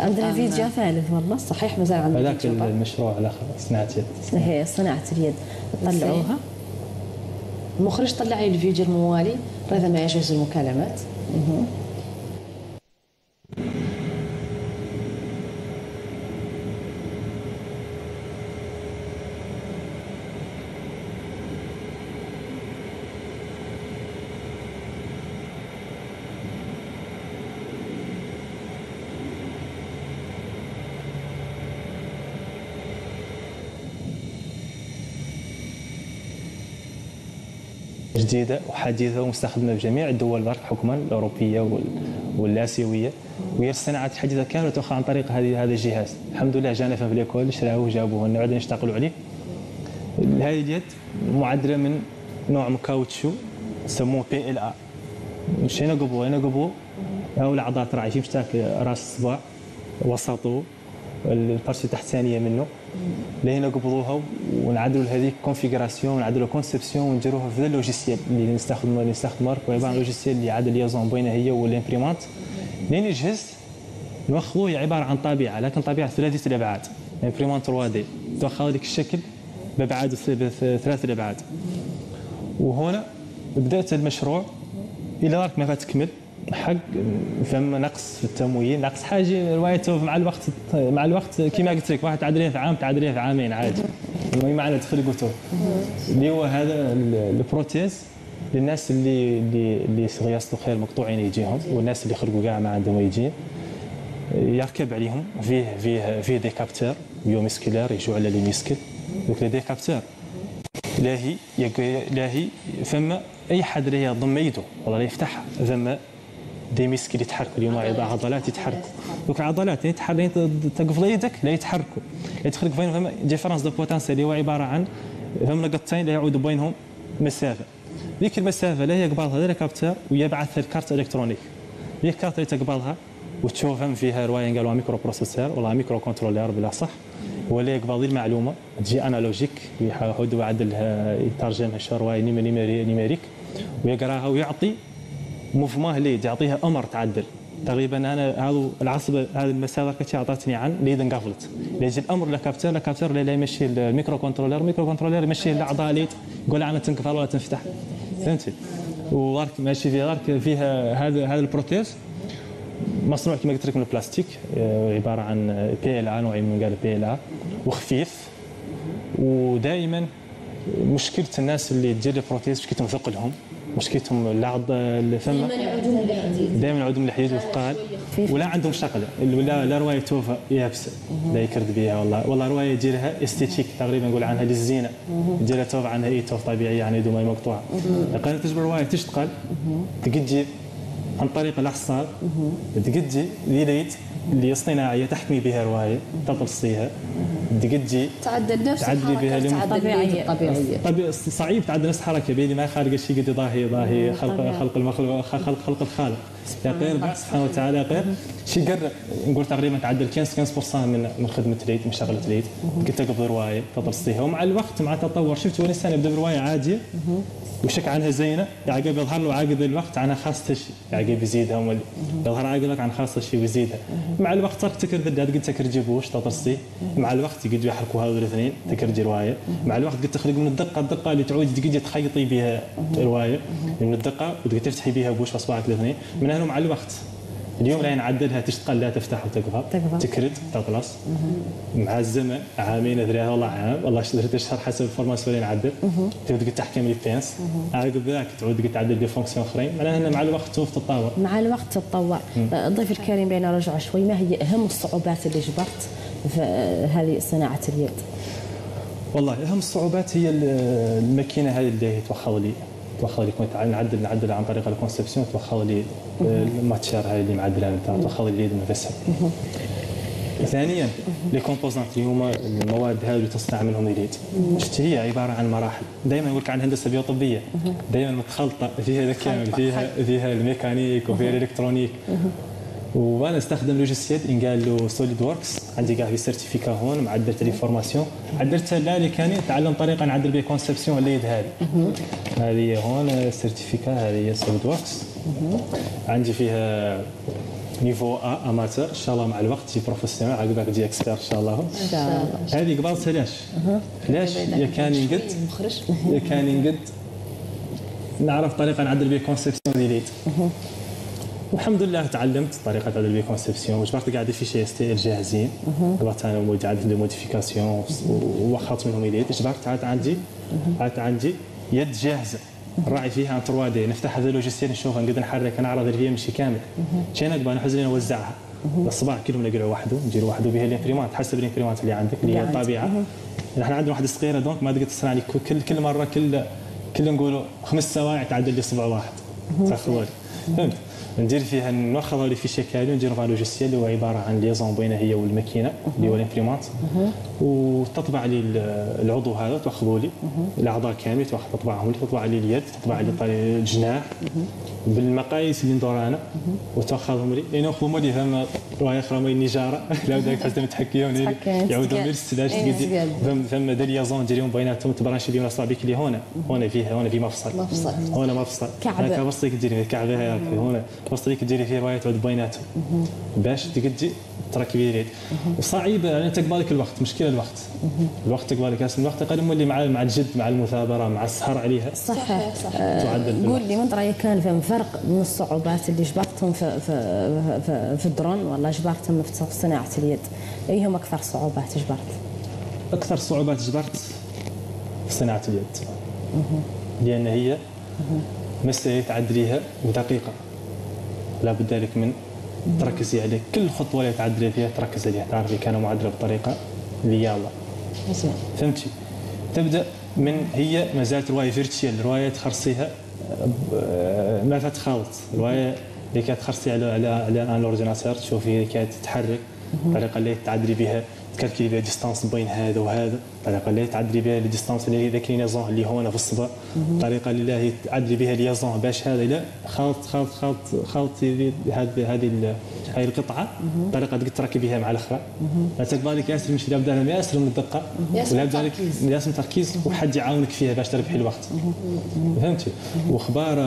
عندنا فيديو ثالث والله. صحيح مازال عندنا هذاك. المشروع الأخر صناعة يد هي صناعة اليد. طلعوها المخرج طلع لي الفيديو الموالي هذا ما يجوز المكالمات. جديدة وحديثة ومستخدمة في جميع الدول حكما الأوروبية وال- والآسيوية. وهي الصناعه الحديثه كاملة تؤخذ عن طريق هذه هذا الجهاز. الحمد لله جانا في ليكول شراوه جابوه لنا عدنا نشتغلوا عليه. هذه اليد معدلة من نوع مكاوتشو يسموه بي ال ا مشينا قبو هنا قبو هاو العضلات راعي في مشتاك راس الصباع وسطه البارتي التحتانيه منه. لهنا قبضوها ونعدلوا هذيك configuration ونعدلوا conception ونديروها في ال logiciel اللي نستخدمه اللي نستخدمه عبارة عن logiciel اللي يعدل liaison بين هي وال imprimante لين يجهز نوخذوه عبارة عن طابعة لكن طابعة ثلاثيه الأبعاد. imprimante 3D تاخذ لك الشكل بأبعاد ثلاث الأبعاد. وهنا بدأت المشروع. إلى راك ما تكمل حق فما نقص في التمويل نقص حاجة روايته مع الوقت مع الوقت كما قلت لك واحد تعدليه في عام تعدليه في عامين عادي. المهم معنا دخل قلت اللي هو هذا ال- البروتيز للناس اللي اللي اللي يصلوا خير مقطوعين يجيهم والناس اللي خرجوا كاع ما عندهم يجي. يركب عليهم فيه فيه فيه دي كابتور بيوميسكولار يجوا على لي ميسكل دوك لي ديكابتور لاهي لاهي فما أي حد اللي يضم يده ولا يفتحها ثم des muscles يتحركوا اليوم عض- عضلات يتحركوا. دوك العضلات اللي يتحرك تقفل يدك لا يتحركوا. يتحرك فين؟ فما différence de potentiel اللي هو عبارة عن فما نقطتين لا يعود بينهم مسافة. ذيك المسافة لا يقبلها لا capteur ويبعث ال carte électronique. ذيك الكارت اللي تقبلها وتشوف فيها رواية قالوا microprocesseur ولا microcontrôleur بلا صح ولا يقبل ذي المعلومة تجي analogique يحاول يعدلها يترجمها شو رواية numéri- numérique ويقراها ويعطي موفمون ليد يعطيها أمر تعدل. تقريبا أنا هذا العصبه هذه المسافه كتشي عطاتني عن ليد انقفلت يجي الأمر لكابتر لكابتر لا يمشي الميكرو كنترولر الميكرو كنترولر يمشي الاعضاء ليد يقول أنا تنكفر ولا تنفتح. فهمتي وغارك ماشي فيها غارك فيها هذا هذا البروتيز مصنوع كما قلت لك من البلاستيك آه، عبارة عن بي ال ا نوع من قال بي ال ا وخفيف. ودائما مشكلة الناس اللي لي بروتيز مشكلتهم ثقلهم مشكلتهم العض الفم دائما يعودوا من الحديد والثقال ولا عندهم شغله ولا لا رواية توفى. يابسه لا يكرد بها والله. والله رواية يجي لها استيتيك تقريبا نقول عنها للزينة. يجي لها توفى عنها. اي توف طبيعيه يعني دوما مقطوعه قالت تجبر رواية تشتغل تجي عن طريق الأحصار. تجي ليليت اللي اصطناعيه تحكمي بها رواية. تقصيها. تجي تعدل نفس تعدلي بها طبيعية. طبيعيه طبيعي صعيب تعدل نفس حركه بيني ما خارج شيء قد ضاهي ضاهي خلق خلق المخلوق خلق خلق الخالق. يا غير سبحانه وتعالى غير. شي قرب نقول تقريبا تعدل 15 15% من من خدمة ليد من شغلة ليد قلت قبل روايه تدرسيها ومع الوقت مع التطور شفت وين الإنسان يبدأ برواية عادية؟ وشك عنها زينة. يعقب يظهر له عقب الوقت عنها خاصة شيء يعقب يزيدها. يظهر عقب لك عن خاصة شيء ويزيدها. مع الوقت صار تكر قلت تكر جيبوش تطرسي مع الوقت يقعدوا يحركوا هذول الاثنين تكر جي روايه مع الوقت قلت تخرج من الدقة الدقة اللي تعود تقعدي تخيطي بها رواية. من الدقة وتقدر تفتحي بها بوش أصبعك الاثنين. من هنا مع الوقت. اليوم لا نعدلها تشتغل لا تفتح تقفل. تكرد تطلس مع الزمن عامين ثلاثة والله عام. والله درت اشهر حسب الفورماسيون اللي نعدل تبدا تحكم لي بينس عقب ذاك تعود تعدل des fonctions اخرين معناها مع الوقت سوف تتطور. مع الوقت تتطور. ضيف الكريم بين رجع شوي. ما هي أهم الصعوبات اللي جبرت؟ هذه صناعة اليد. والله أهم الصعوبات هي ال- الماكينة هذه اللي هي توخر لي توخر لي كنت نعدل نعدل عن طريق ال conception توخر لي ال matière هاي اللي معدلها نتاع توخر لي اليد المفسر ثانيا les composants اللي هما المواد هذه اللي تصنع منهم اليد. شفت هي عبارة عن مراحل. دائما نقول لك عن هندسة بيوطبية. دائما متخلطة فيها ذا كامل فيها فيها الميكانيك وفيها ال électronique. وأنا استخدم logiciel ينقال له SolidWorks عندي كاع في certificat هون مع درت les formations عدلتها لا اللي كان تعلم طريقة نعدل بها conception اللي هذه. هذه هون certificat هذه هي SolidWorks عندي فيها niveau أ amateur إن شاء الله مع الوقت تجي professionnel عقبك تجي expert إن شاء الله إن شاء الله. هذه قبلتها ليش؟ ليش؟ يا كان ينقد. يا كان ينقد. نعرف طريقة نعدل بها conception ديليت والحمد لله تعلمت طريقة تعدل بها conception وجبرت قاعد fichiers STL جاهزين جبرت أنا مود عدل modification وخلط منهم اليد جبرت عاد عندي عاد عندي يد جاهزة. نراعي فيها عن 3D. نفتح هذا ال logiciel نشوفها نقدر نحرك نعرض اللي مشي كامل. شي نقبل نحزن نوزعها. الصباع كلهم نقلعوا وحده ندير وحده بها ال imprimante حسب ال imprimante اللي عندك اللي هي. الطابعه إحنا عندنا واحدة صغيرة donc ما تقدر تصنع لي كل كل مرة كل كل نقولوا خمس سوايع تعدل لي صبع واحد. تاخذوا لي فهمت؟ ندير فيها ناخذ les fichiers وندير فيها logiciel اللي هو عبارة عن liaison بين هي والماكينة اللي هو ال imprimante وتطبع لي ال- العضو هذا تاخذوا لي. الأعضاء كامل تطبعهم لي تطبع لي اليد تطبع لي الجناح. بالمقاييس اللي ندور أنا. وتأخذهم لي. لأن ياخذهم لي فما رواية أخرى النجاره <laughs> لا بدك حتى متحكيون. تسقال. من السلاش فما دا ليزون ديريهم بيناتهم تبرانشي بين اصابعك اللي هنا. هنا فيها هنا في مفصل. مفصل. هنا مفصل. كعبة. هكا بسطيك ديري كعبة هكا هنا بسطيك ديري فيه رواية تعود بيناتهم باش تقدي تركبي اليد. وصعيب يعني تقبل لك الوقت مشكلة الوقت. الوقت تقبل لك اسم الوقت تقريبا مولي مع مع الجد مع المثابرة مع السهر عليها. صح تعدل قول. لي من رايك كان فهم فرق من الصعوبات اللي جبرتهم في في في, في الدرون ولا جبرتهم في صناعة اليد؟ أي هم أكثر صعوبات جبرت؟ أكثر صعوبات جبرت في صناعة اليد. لأن هي مسألة تعدليها بدقيقه لا بد لك من تركزي عليه كل خطوة اللي تعدلي فيها تركز عليها. تعرفي كان معدلة بطريقة اللي يلا. فهمتي؟ تبدأ من هي مازالت رواية فيرتشيال رواية تخرصيها آه، ما تخلط رواية اللي كتخرصي على على على un ordinateur تشوفي كتتحرك الطريقة اللي تعدلي بها تكالكلي بها distance بين هذا وهذا الطريقة اللي تعدلي بها les distances اللي ذاك liaison اللي هنا في الصبع الطريقة اللي تعدلي بها liaison باش هذا لا خلط خلط خلط خلط هذه هذه هذه القطعة. الطريقة اللي تركبي بها مع الأخرى. لا تقبل لك ياسر مش لابد لها ياسر من الدقة. ياسر ولا بدا لك التركيز. تركيز وحد يعاونك فيها باش تربحي الوقت. فهمتي؟ وأخبار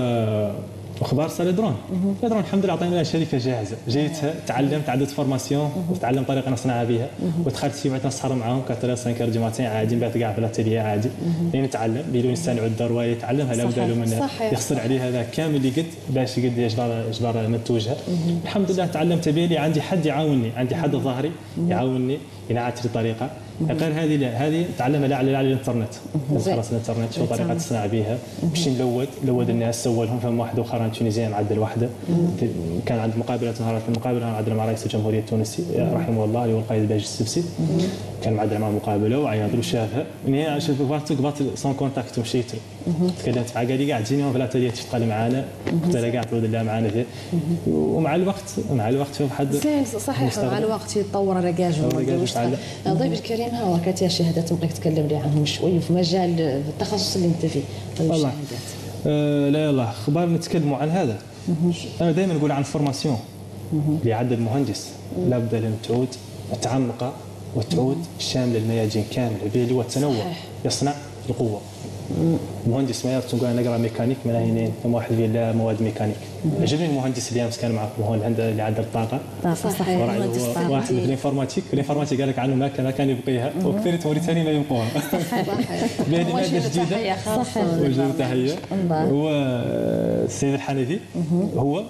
آه، واخبار ساليدرون ساليدرون الحمد لله عطينا شركه جاهزة. جيتها تعلمت عدد فورماسيون وتعلم طريقة نصنعها بها ودخلت في بعد نسهر معاهم 4 5 دو ماتين عادي بعد كاع في الأتيلية عادي. لين نتعلم الانسان يعود روايه يتعلمها لا بد منها يخسر عليه هذا كامل اللي قد باش قد يجبر يجبر منتوجها الحمد لله تعلمت بيلي عندي حد يعاونني عندي حد ظهري يعاونني ينعت لي طريقة. غير هذه لا هذه تعلمها على على الانترنت. خلاص الانترنت شو طريقه تصنع بها. باش نلود لود الناس سوى لهم فهم واحد آخر تونيزيا معدل واحدة كان عند مقابله نهارات المقابلة عندنا مع رئيس الجمهورية التونسي رحمه الله اللي هو القائد الباجي السبسي. كان معدل مع مقابلة وعيط له شافها من هنا شوف بارتو سون كونتاكت ومشيت له تكلمت معاه قال لي قاعد تجيني في الاتelier تشتغل معانا. قلت له قاعد تعود الله معانا ومع الوقت مع الوقت شوف حد صحيح. مع الوقت يتطور يتعلم. ضيف الكريم ها هو كانت شهادات نبغيك تكلم لي عنهم شوي في مجال التخصص اللي انت فيه والله. الشهادات. آه لا يلا. أخبار نتكلموا عن هذا. أنا دائما نقول عن formation لعد المهندس. لابد ان تعود متعمقه وتعود شامله الميادين كامله اللي هو التنوع. يصنع القوة. المهندس ما تقول أنا نقرا ميكانيك من هنا كم واحد فيه لا مواد ميكانيك. عجبني المهندس اللي أمس كان معكم هون عنده اللي عنده الطاقة. صحيح. صحيح. مهندس طاقة. واحد في ال informatique ال informatique قال لك عنه ما كان ما كان يبقيها. وكثير موريتاني ما يبقوها به اللي ماده جديده خاصة وجه تحيه. هو السيد الحنفي هو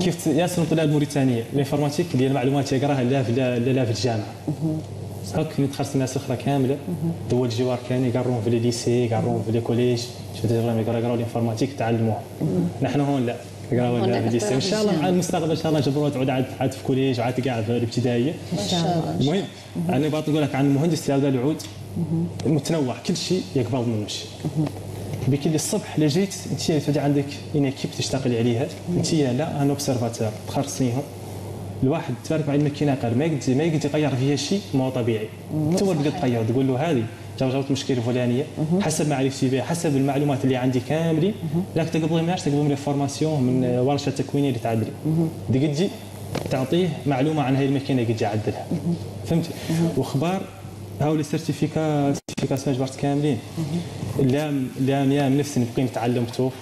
كيف ياسر طلاب موريتانيا ال informatique ديال المعلومات يقراها لا في لا في الجامعة. هاك كنت تخرج الناس الاخرى كاملة. دول الجوار كانوا يقروهم في les lycées يقروهم في les collèges شفت يقراو يقراو ال informatique تعلموها. نحن هون لا. يقراو في تقرا إن شاء الله مع. المستقبل إن شاء الله جبروها تعود عاد عاد في collège وعاد كاع في الابتدائية. إن شاء الله المهم أنا بغيت نقول لك عن المهندس هذا العود. متنوع كل شيء يقبل منه شيء. بك اللي الصبح اللي جيت أنت تبدا عندك une équipe تشتغلي عليها. أنت لا un observateur تخرصيهم الواحد تبارك مع الماكينه قال ما يقدر ما يقدر يغير فيها شيء ما هو طبيعي. انت هو اللي تقدر تغير تقول له هذه جربت المشكلة الفلانية. حسب ما عرفتي بها حسب المعلومات اللي عندي كاملين لا تقبلي مناش تقبلي من ال formation من ورشة تكوينية اللي تعدلي قد تعطيه معلومة عن هذه الماكينة قد يعدلها. فهمتي وأخبار هاو les certificats certifications جبرت كاملين. اللام اللام يا نفسي نبقي نتعلم كتوف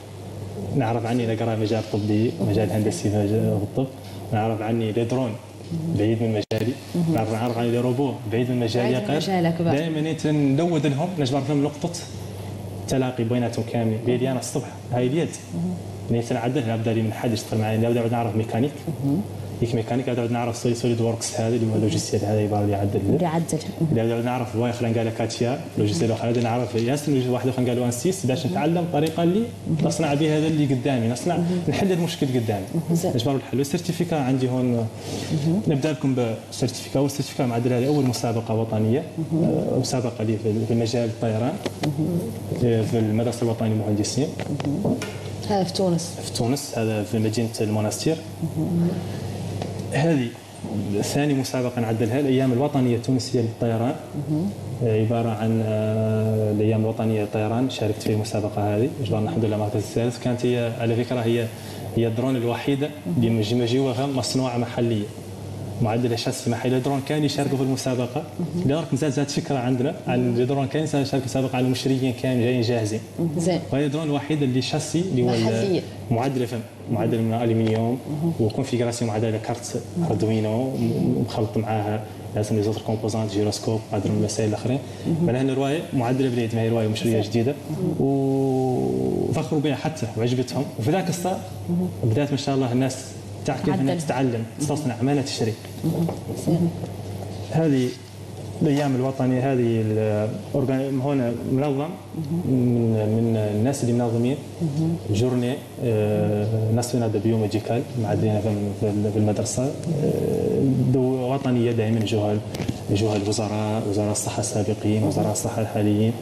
نعرف عني إذا قرأ مجال طبي مجال هندسي في مجال الطب نعرف عني les drones بعيد من مجالي. نعرف نعرف عني لي روبو بعيد من مجالي. دائما نلود لهم نجبر لهم نقطة تلاقي بيناتهم كاملين بيدي أنا الصبح هاي اليد. اللي تنعدل لابد لي من حد يشتغل معي نعود نعرف ميكانيك. ديك ميكانيك لابد نعرف Solid SolidWorks هذا اللي هو logiciel هذا يبغى لي يعدل. اللي عدل لابد نعرف واحد خلينا قال CATIA logiciel اخر لابد نعرف ياسر واحد اخر قال Ansys باش نتعلم الطريقة اللي نصنع بها هذا اللي قدامي. نصنع نحل المشكل قدامي. زين. نجبر الحل وال certificat عندي هون نبدأ لكم بال certificat. وال certificat معدل هذه أول مسابقة وطنية. آه، مسابقة لي في- مجال الطيران. في المدرسة الوطنية للمهندسين. هذا في تونس. في تونس. هذا في مدينة المناستير هذه ثاني مسابقة نعدلها الأيام الوطنية التونسية للطيران. آه، عبارة عن آه، الأيام الوطنية للطيران. شاركت في المسابقه هذه. جبرنا الحمد لله المركز الثالث كانت هي على فكرة هي هي الدرون الوحيدة اللي مجي- مجيوها مصنوعة محلية. معدل شاسي محلي درون كان يشاركوا في المسابقة. لذلك مازال زاد فكره عندنا. عن الدرون كان يشارك في المسابقة على المشريين كانوا جايين جاهزين. زين. وهي الدرون الوحيده اللي شاسي اللي هو. معدل فهم معدل من الالومنيوم وكونفيغراسيون معدل كارت أردوينو. مخلط معاها لازم لي زوتر كومبوزانت جيروسكوب هذا من المسائل الاخرين معناها هنا الرواية معدلة باليد ما هي رواية مشريه جديدة. وفخروا بها حتى وعجبتهم. وفي ذاك الصار بدأت ما شاء الله الناس تعرف كيف انها عدل. تتعلم تصنع ما تشتري هذه الأيام الوطنية هذه هنا منظم؟ من من الناس اللي منظمين. journées nationales du biomédical معدلين في في المدرسة. آه، دو وطنية دائما جوها يجوها الوزراء وزراء الصحة السابقين وزراء الصحة الحاليين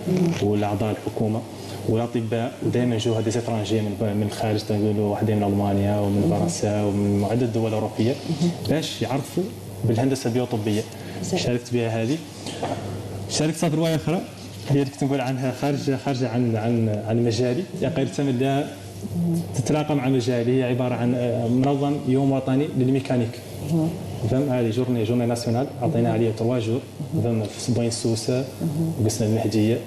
والأعضاء الحكومة. والاطباء ودائما يجوها des étrangers من من الخارج تنقولوا واحدين من ألمانيا ومن فرنسا ومن عده دول اوروبيه باش يعرفوا بالهندسة البيوطبية. شاركت بها هذه. شاركت في رواية أخرى. هي اللي كنت نقول عنها خارج خارجة عن عن عن مجالي. تمد لها تتلاقى مع مجالي. هي عبارة عن آه، منظم يوم وطني للميكانيك. فهم هذه جورني جورني ناسيونال. عطينا عليها تروا جور. فهم في بوين سوسة. وقسنا المهدية.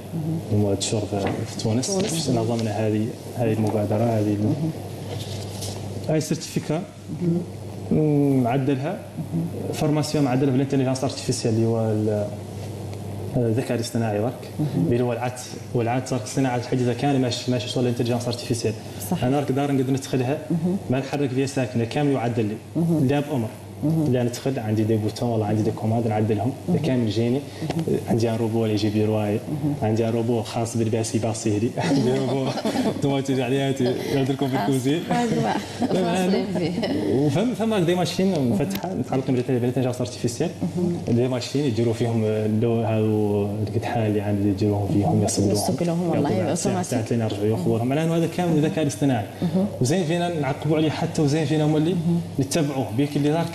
مواد الشهر في, تونس. باش نظمنا هذه هذه المبادرة هذه الم- هاي سيرتيفيكا. معدلها. فورماسيون معدلها بالإنتليجنس ارتيفيسيال اللي هو ال- الذكاء الاصطناعي برك. اللي هو العات والعات صار الصناعه الحديثه كان ماشي ماشي شغل الإنتليجنس ارتيفيسيال. أنا راك دار نقدر ندخلها ما نحرك فيها ساكنة. كامل يعدل لي. لا بامر لا ندخل عندي دي بوتون والله عندي دي كوماند نعدلهم كامل يجيني عندي ان روبو اللي يجيب لي رواية. عندي ان روبو خاص بالباسي باصيه لي <laughs> عندي روبو. طواتي عليها يهضر لكم في الكوزين وفهم فما دي ماشين مفتحة. متعلقين بالانتليجنس ارتيفيسيال دي ماشين يديروا فيهم هذو القدحان اللي عندي يديروهم فيهم يصبلوهم يصبلوهم والله، ساعتين يرجعوا هذا كامل الذكاء الاصطناعي وزين فينا نعقبوا عليه حتى وزين فينا مولي نتبعوه. بيك اللي ذاك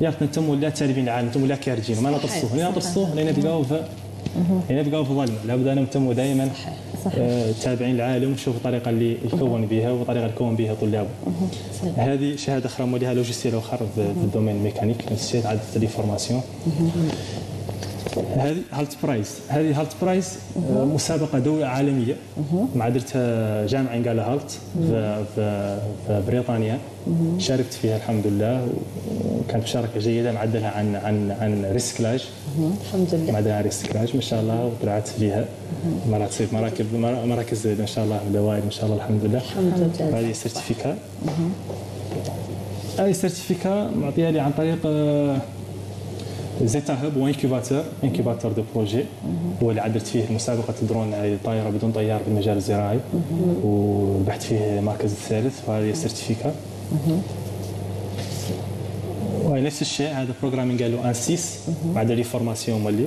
ياك أنتم ولا تالبين العالم أنتم ولا كارجين ما نطرسوه هنا نطرسوه هنا نبقاو في هنا نبقاو في ظلمه لابد ان نتم دائما آه، تابعين العالم ونشوف الطريقة اللي يكون بها والطريقة اللي يكون بها طلابه. هذه شهادة أخرى موليها logiciel اخر في ال domaine الميكانيك نفس الشيء عاد لي formation. هذه Hult Prize. هذه Hult Prize آه، مسابقة دولة عالمية. مع درتها جامعة قال Hult في, في, في بريطانيا. شاركت فيها الحمد لله وكانت مشاركة جيدة معدلها عن عن عن recyclage. الحمد لله. معدلها عن recyclage ما شاء الله وطلعت فيها. مراتب مراكب مر- مراكز ما شاء الله دوائر ما شاء الله الحمد لله. الحمد لله. هذه certificat. هذه certificat معطيها لي عن طريق آه، Zeta Hub و incubateur incubateur de projets. هو اللي عدلت فيه مسابقة الدرون هذه طائره بدون طيار في المجال الزراعي. والبحث فيه المركز الثالث وهذه certificat. وهي نفس الشيء هذا بروجرامينج قالوا ان 6 بعد لي فورماسيون مولي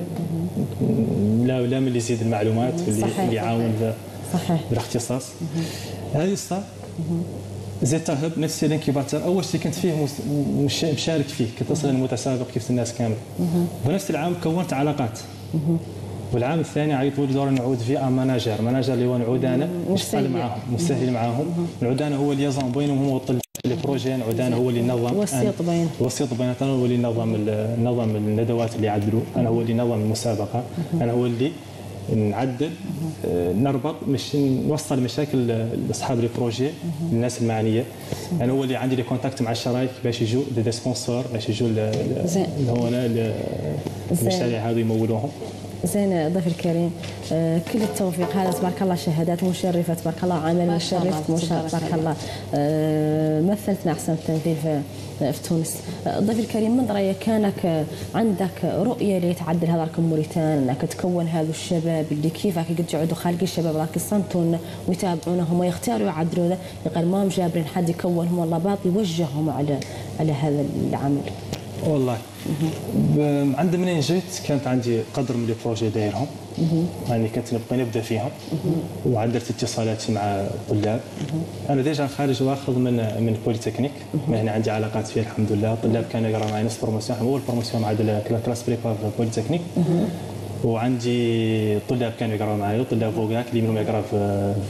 لا لا من اللي يزيد المعلومات اللي, يعاون في- صحيح. بالاختصاص. هذه صار زيتا هب نفس الانكيباتور أول شيء كنت فيه مشارك فيه كنت أصلا المتسابق كيف الناس كامل بنفس العام كونت علاقات. والعام الثاني عيطوا لي دور نعود ان ماناجر ماناجر اللي هو نعود أنا نشتغل. معاهم مسهل معاهم. نعود أنا هو اللي يزن بينهم هو الطلاب les projets نعود أنا هو اللي ينظم وسيط بين. وسيط بيناتنا هو اللي نظم نظم الندوات اللي يعدلوا. أنا هو اللي نظم المسابقه أنا هو اللي نعدل آه، نربط مش نوصل مشاكل لأصحاب ال projets الناس المعنية. أنا هو اللي عندي les contacts مع الشرايك باش يجوا des sponsors باش يجوا ل- المشاريع هذو يمولوهم. زين ضيف الكريم آه، كل التوفيق. هذا تبارك الله شهادات مشرفة تبارك الله عمل مشرف تبارك الله. آه، مثلتنا أحسن التمثيل في في تونس. آه، ضيف الكريم من رأيك كانك آه، عندك رؤية لتعدل هذا موريتان أنك تكون هذا الشباب اللي كيفك قد يقعدوا خالقين الشباب راك يصنتون ويتابعونهم ويختاروا يعدلوا يقال ما هم جابرين حد يكونهم والله باطل يوجههم على على هذا العمل. والله. عند منين جيت كانت عندي قدر من ال projets دايرهم. يعني كنت نبغي نبدأ فيهم. وعدلت اتصالاتي مع الطلاب أنا déjà خارج واخذ من من بوليتكنيك يعني عندي علاقات فيها الحمد لله. الطلاب كانوا يقراوا معي نفس ال promotion اول promotion مع classe prépa في بوليتكنيك. وعندي طلاب كانوا يقراوا معي وطلاب فوقاك اللي منهم يقرا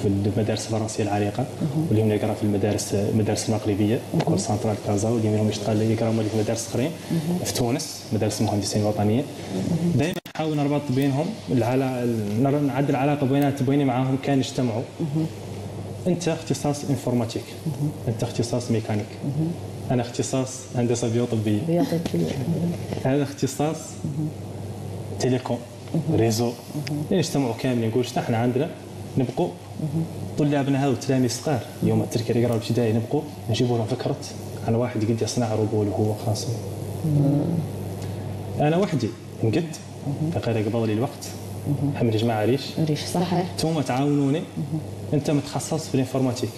في المدارس الفرنسية العريقة واللي منهم يقرا في المدارس المدارس المغربية École Centrale Casa واللي منهم يشتغل يقرا مولي في مدارس أخرين في تونس مدارس المهندسين الوطنيين دائما نحاول نربط بينهم العلا... نعدل العلاقه بينات بيني معاهم كان يجتمعوا. أنت اختصاص informatique أنت اختصاص ميكانيك أنا اختصاص هندسة بيوطبية. هذا اختصاص télécom réseaux. يجتمعوا كاملين نقول شنو إحنا عندنا؟ نبقوا. طلابنا هذو تلاميذ صغار. اليوم التركي يقراوا الابتدائي نبقوا نجيبوا لهم فكرة. عن واحد قد يصنع روبو له هو خاصه أنا وحدي نقد. فقال قبل لي الوقت. محمد جماعة ريش ريش صحيح. ثم تعاونوني. أنت متخصص في الإنفورماتيك.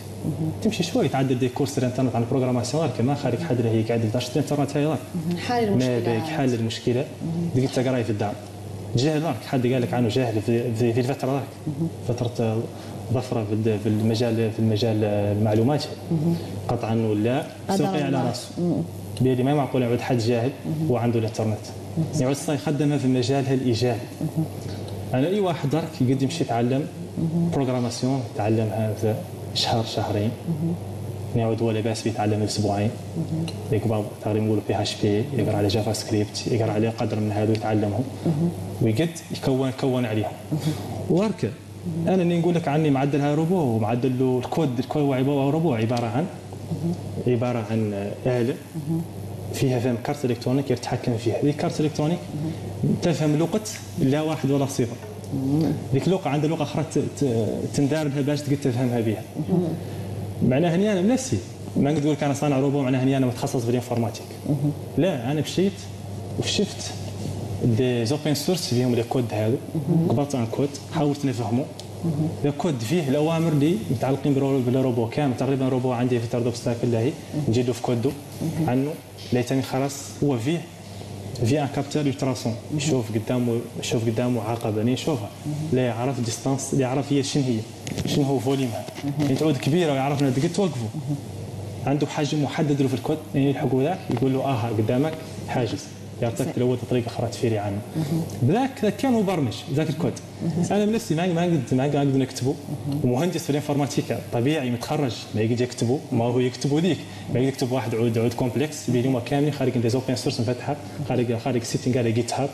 تمشي شوي تعدل دي كورس الإنترنت عن البروغراماسيون ما خارج حد هي قاعد تدرس الإنترنت هاي ما المشكلة. بيك حل المشكلة. انت قراي في الدار جاهل راك. حد قال لك عنه جاهل في, في, في الفترة راك. فترة ظفرة في في المجال في المجال المعلوماتي قطعا ولا. سوقي على راسه. بيلي ما معقول يعود حد جاهل وعنده الإنترنت. يعود يخدمها في مجالها الايجابي أنا أي واحد درك يقدر يمشي يتعلم؟ programmation يتعلمها في شهر شهرين. يعود هو لاباس بيتعلم أسبوعين يقرا تقريبا نقولوا PHP يقرا على JavaScript يقرا عليه قدر من هذا يتعلمهم ويقد يكون يكون عليهم وهركا أنا اللي نقول لك عني معدلها روبو ومعدل له ال code ال code robot عباره عن عباره عن اله فيها فهم carte électronique يتحكم فيها هذه carte électronique تفهم لغه لا واحد ولا صفر ذيك اللغة عندها لغه أخرى تندار بها باش تقدر تفهمها بها معناها اني أنا بنفسي. ما نقدر نقول أنا صانع روبو معناها اني أنا متخصص في ال informatique لا أنا مشيت وشفت des open source فيهم les codes هذو قبضت عن كود حاولت نفهمه. الكود فيه الأوامر اللي متعلقين بالروبو كامل تقريبا روبو عندي في ترد اوبستاكل لاهي نجي في كودو عنه. ليتني خلاص هو فيه. في ان كابتور التراسون يشوف قدامه يشوف قدامه عقبه يعني يشوفها لا يعرف ديستانس اللي يعرف هي شنو هي. شنو هو فوليمها يعني تعود كبيره ويعرف انها توقفوا. عنده حجم محدد له في الكود يعني يلحقوا ذاك يقول له آه قدامك حاجز. يعطيك الأول طريقه أخرى تفيري عنه بذاك كان مبرمج ذاك الكود. أنا بنفسي ما ما قد ما قد نكتبه. ومهندس في ال informatique طبيعي متخرج ما يقدر يكتبه. ما هو يكتبه ذيك. ما يقدر يكتب واحد عود عود complexe بين هما كاملين خارج des open source مفتحة خارج خارج سيتنج على GitHub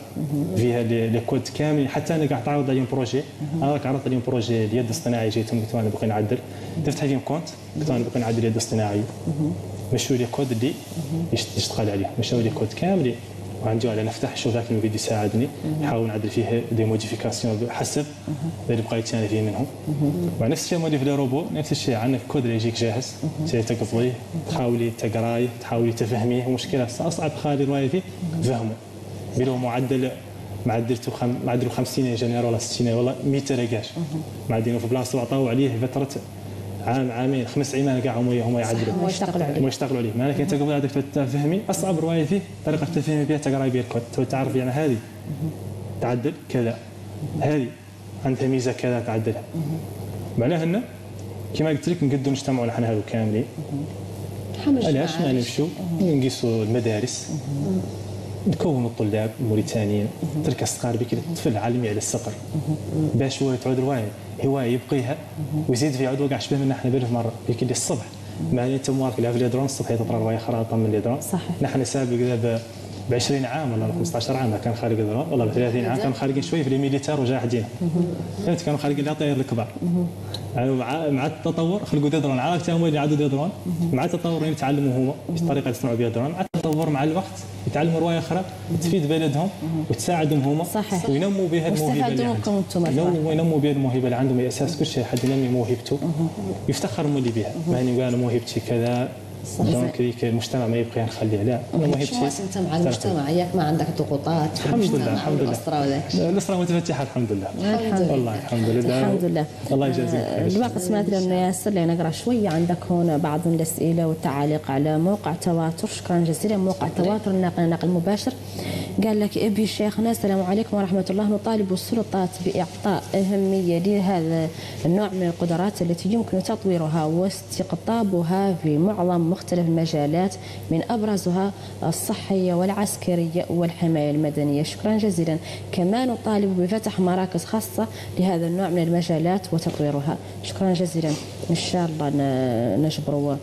فيها les codes كامل. حتى أنا قاعد تعرض عليهم projet أنا عرضت عليهم projet اليد الاصطناعيه جيتهم قلت أنا بغي نعدل. تفتح فيهم compte قلت أنا بغي نعدل اليد الاصطناعيه مشوا les codes اللي يشتغل عليه مشوا لي كود كامل. وعندي على نفتح شوف ذاك الفيديو يساعدني. نحاول نعدل فيه دي موديفيكاسيون حسب اللي بقيت أنا فيه منهم. ونفس الشيء موديف روبو نفس الشيء عندك كود اللي يجيك جاهز تقضيه تحاولي تقرايه تحاولي تفهميه. المشكلة أصعب خالي رواية فيه فهمه. بلو معدل معدلته خم... معدله 50 جنيه ولا 60 ولا 100 رقاش معدلينه في بلاصة وعطاو عليه فترة عام عامين خمس عيمان كاع هما هما يعدلوا هما يشتغلوا عليه هما يشتغلوا عليه معناها كي تقبل هذاك تفهمي أصعب رواية فيه طريقة تفهمي بها تقرأي بها الكود. تعرف يعني هذه. تعدل كذا. هذه. عندها ميزه كذا تعدلها. معناها ان كما قلت لك نقدروا نجتمعوا نحن هذو كاملين. علاش؟ ما نمشوا نقيسوا المدارس. نكونوا الطلاب الموريتانيين الصغار بك الطفل عالمي على الصقر باش هو تعود روايه هواية يبقيها ويزيد في عود وقع شبه من إحنا بلف مرة. اللي الصبح ما انت موارك لا في ليدرون الصبح يطرى رواية أخرى من ليدرون صحيح. نحن سابق ذا ب 20 عام ولا 15 عام كان خارج والله ب 30 عام كانوا خارجين شوية في الميليتار وجاحدين فهمت كانوا خارجين لا طير الكبار. يعني مع مع التطور خلقوا ديدرون عرفت هم اللي عادوا ديدرون مع التطور يتعلموا هما الطريقة اللي يصنعوا بها ديدرون مع التطور مع الوقت يتعلموا رواية أخرى تفيد بلدهم وتساعدهم هما صحيح. وينموا بها الموهبة اللي عندهم. وينموا بها الموهبة اللي عندهم. أساس كل شيء. حد ينمي موهبته يفتخر مولي بها. ما نقول أنا موهبتي كذا دونك ذيك المجتمع ما يبقى نخليه لا. أنا موهبتي انت مع المجتمع ياك ما عندك ضغوطات الحمد لله الحمد لله. الأسرة متفتحة الحمد لله. الحمد لله. والله الحمد لله. الحمد لله. الله يجازيك خير. الوقت سمعت لأنه ياسر لي نقرأ شوية عندك هنا بعض الأسئلة والتعاليق على موقع تواتر شكرا جزيلا. موقع تواتر الناقل نقل مباشر. قال لك ابي شيخنا السلام عليكم ورحمة الله. نطالب السلطات بإعطاء أهمية لهذا النوع من القدرات التي يمكن تطويرها واستقطابها في معظم مختلف المجالات من أبرزها الصحية والعسكرية والحماية المدنية. شكرا جزيلا. كما نطالب بفتح مراكز خاصة لهذا النوع من المجالات وتطويرها. شكرا جزيلا. إن شاء الله نجبروا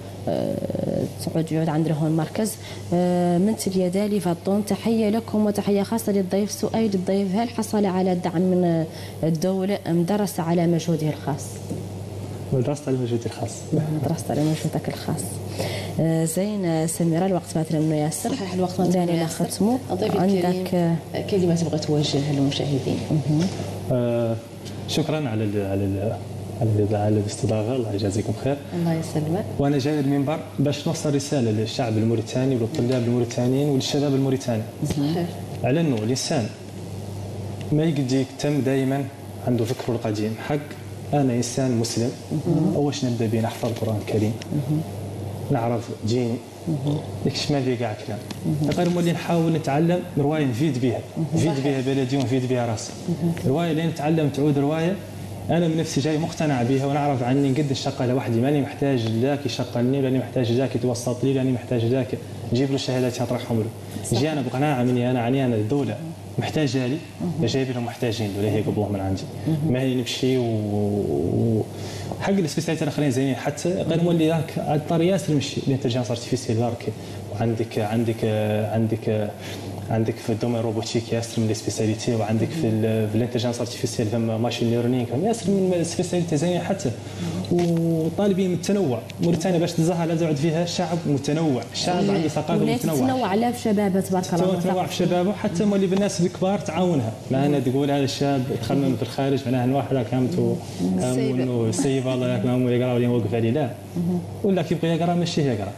تعود يعود عندنا هون مركز من تلي دالي فطون تحية لكم وتحية خاصة للضيف سؤال الضيف هل حصل على دعم من الدولة أم درس على مجهوده الخاص؟ درست على مجهودي الخاص. درست على مجهودك الخاص. زين سميرة الوقت مثلا انه ياسر. صحيح الوقت مثلا داني نختموا عندك كلمه تبغى توجهها للمشاهدين. آه شكرا على ال على ال على على الاستضافة. الله يجازيكم خير. الله يسلمك. وأنا جاي المنبر باش نوصل رسالة للشعب الموريتاني وللطلاب الموريتانيين وللشباب الموريتاني. صحيح. على انه الإنسان ما يجي تم دائما عنده فكره القديم. حق أنا إنسان مسلم. أول شيء نبدأ به نحفظ القرآن الكريم. نعرف ديني داكشي ما فيه كاع كلام. غير مولي نحاول نتعلم رواية نفيد بها. نفيد بها بلدي ونفيد بها راسي. رواية اللي نتعلم تعود رواية أنا من نفسي جاي مقتنع بها ونعرف عني نقد الشقة لوحدي. ماني محتاج ذاك يشقلني ولا محتاج ذاك يتوسط لي ولا محتاج ذاك نجيب له شهادات يطرحهم له. جي أنا بقناعة مني أنا عني أنا الدولة. محتاجه لي جايب لهم محتاجين له هي قبلهم من عندي. ما هي نمشي و... حق السبيسياليتي الاخرين زينين. حتى غير مولي هاك الطار ياسر نمشي الانتليجنس ارتيفيسيال بارك وعندك عندك عندك عندك في ال domaine robotique ياسر من ال spécialités وعندك في ال- في ال intelligence artificielle فما machine learning ياسر من ال spécialités زينين حتى. وطالبين من التنوع. موريتانيا باش تزهر لازم فيها شعب متنوع. شعب عنده ثقافة متنوعة. تتنوع على في شبابه تبارك الله. تنوع في شبابه حتى مولي بالناس الكبار تعاونها. ما أنا تقول هذا الشاب تخمم في الخارج معناها واحد كامتو كامو السيب الله ياك مامو يقرأ ولا يوقف عليه. لا. ولا كيبغي يقرأ؟ ماشي يقرأ.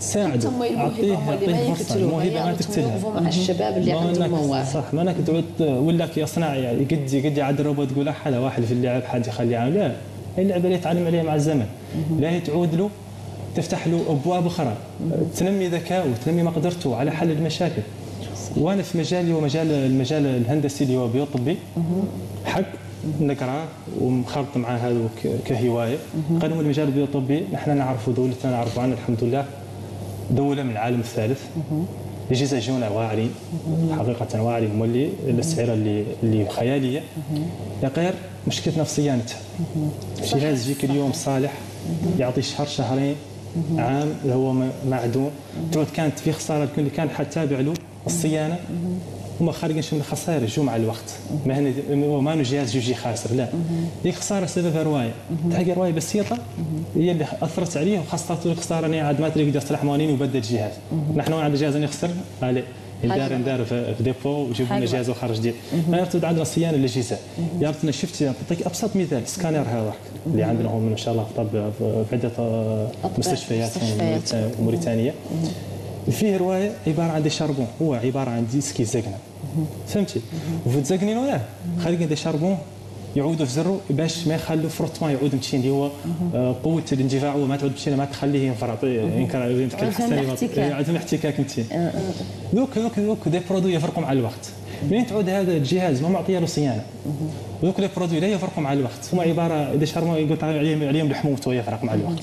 تساعده. فرصة. يقتلوها الموهبه ما تقتلها مع الشباب اللي عندهم مواهب صح ما انك تعود ولا كي يصنع يعني قد قد يعد الروبوت تقول حدا واحد في اللعب حد يخليه عام. لا اللعبه اللي يتعلم عليها مع الزمن. لا هي تعود له تفتح له أبواب أخرى. تنمي ذكاؤه وتنمي مقدرته على حل المشاكل. وأنا في مجالي ومجال المجال الهندسي اللي هو بيوطبي حق نقرأ ومخلط مع هذا كهواية. قدم المجال البيوطبي نحن نعرفوا دولتنا نعرفوا عنها الحمد لله دولة من العالم الثالث. يجي يجونا واعرين حقيقة واعرين مولي الاسعاره اللي اللي خياليه يا غير مشكلتنا في صيانتها جهاز يجيك اليوم صالح يعطي شهر شهرين عام هو معدوم. تعود كانت في خسارة الكل اللي كان حد تابع له. الصيانة هما خارجين من الخسائر يجوا مع الوقت. ما هن هو ما جهاز يجي خاسر لا. ديك خساره سببها رواية. تلقى رواية بسيطة هي اللي أثرت عليه وخاصة الخساره اني عاد ما تلقى يقدر يصلح موانين ويبدل جهاز نحن وين عندنا جهاز يخسر عليه ندار ندار في ديبو وجيبوا لنا جهاز اخر جديد ما يرتد عندنا صيانة الاجهزه يرتنا شفت نعطيك أبسط مثال سكانر هذاك اللي عندنا هو إن شاء الله في طب في عدة آه، مستشفيات مستشفيات. فيه رواية عبارة عن دي شاربون هو عبارة عن ديسك يزقنا فهمتي؟ وفي تزقنين وياه خارجين دي شاربون يعودوا في زرو باش ما يخلوا فروتمون يعود متشين. اللي هو آه، قوة الاندفاع ما تعود متشين ما تخليه ينفرط. ينكر يمكن عدم الاحتكاك. عدم احتكاك متشين. ذوك ذوك ذوك دي برودوي يفرقوا مع الوقت. منين تعود هذا الجهاز ما معطيه له صيانة. ذوك لي برودوي لا يفرقوا مع الوقت. هم عبارة إذا شرموا يقول عليهم عليهم الحموت ويفرق مع الوقت.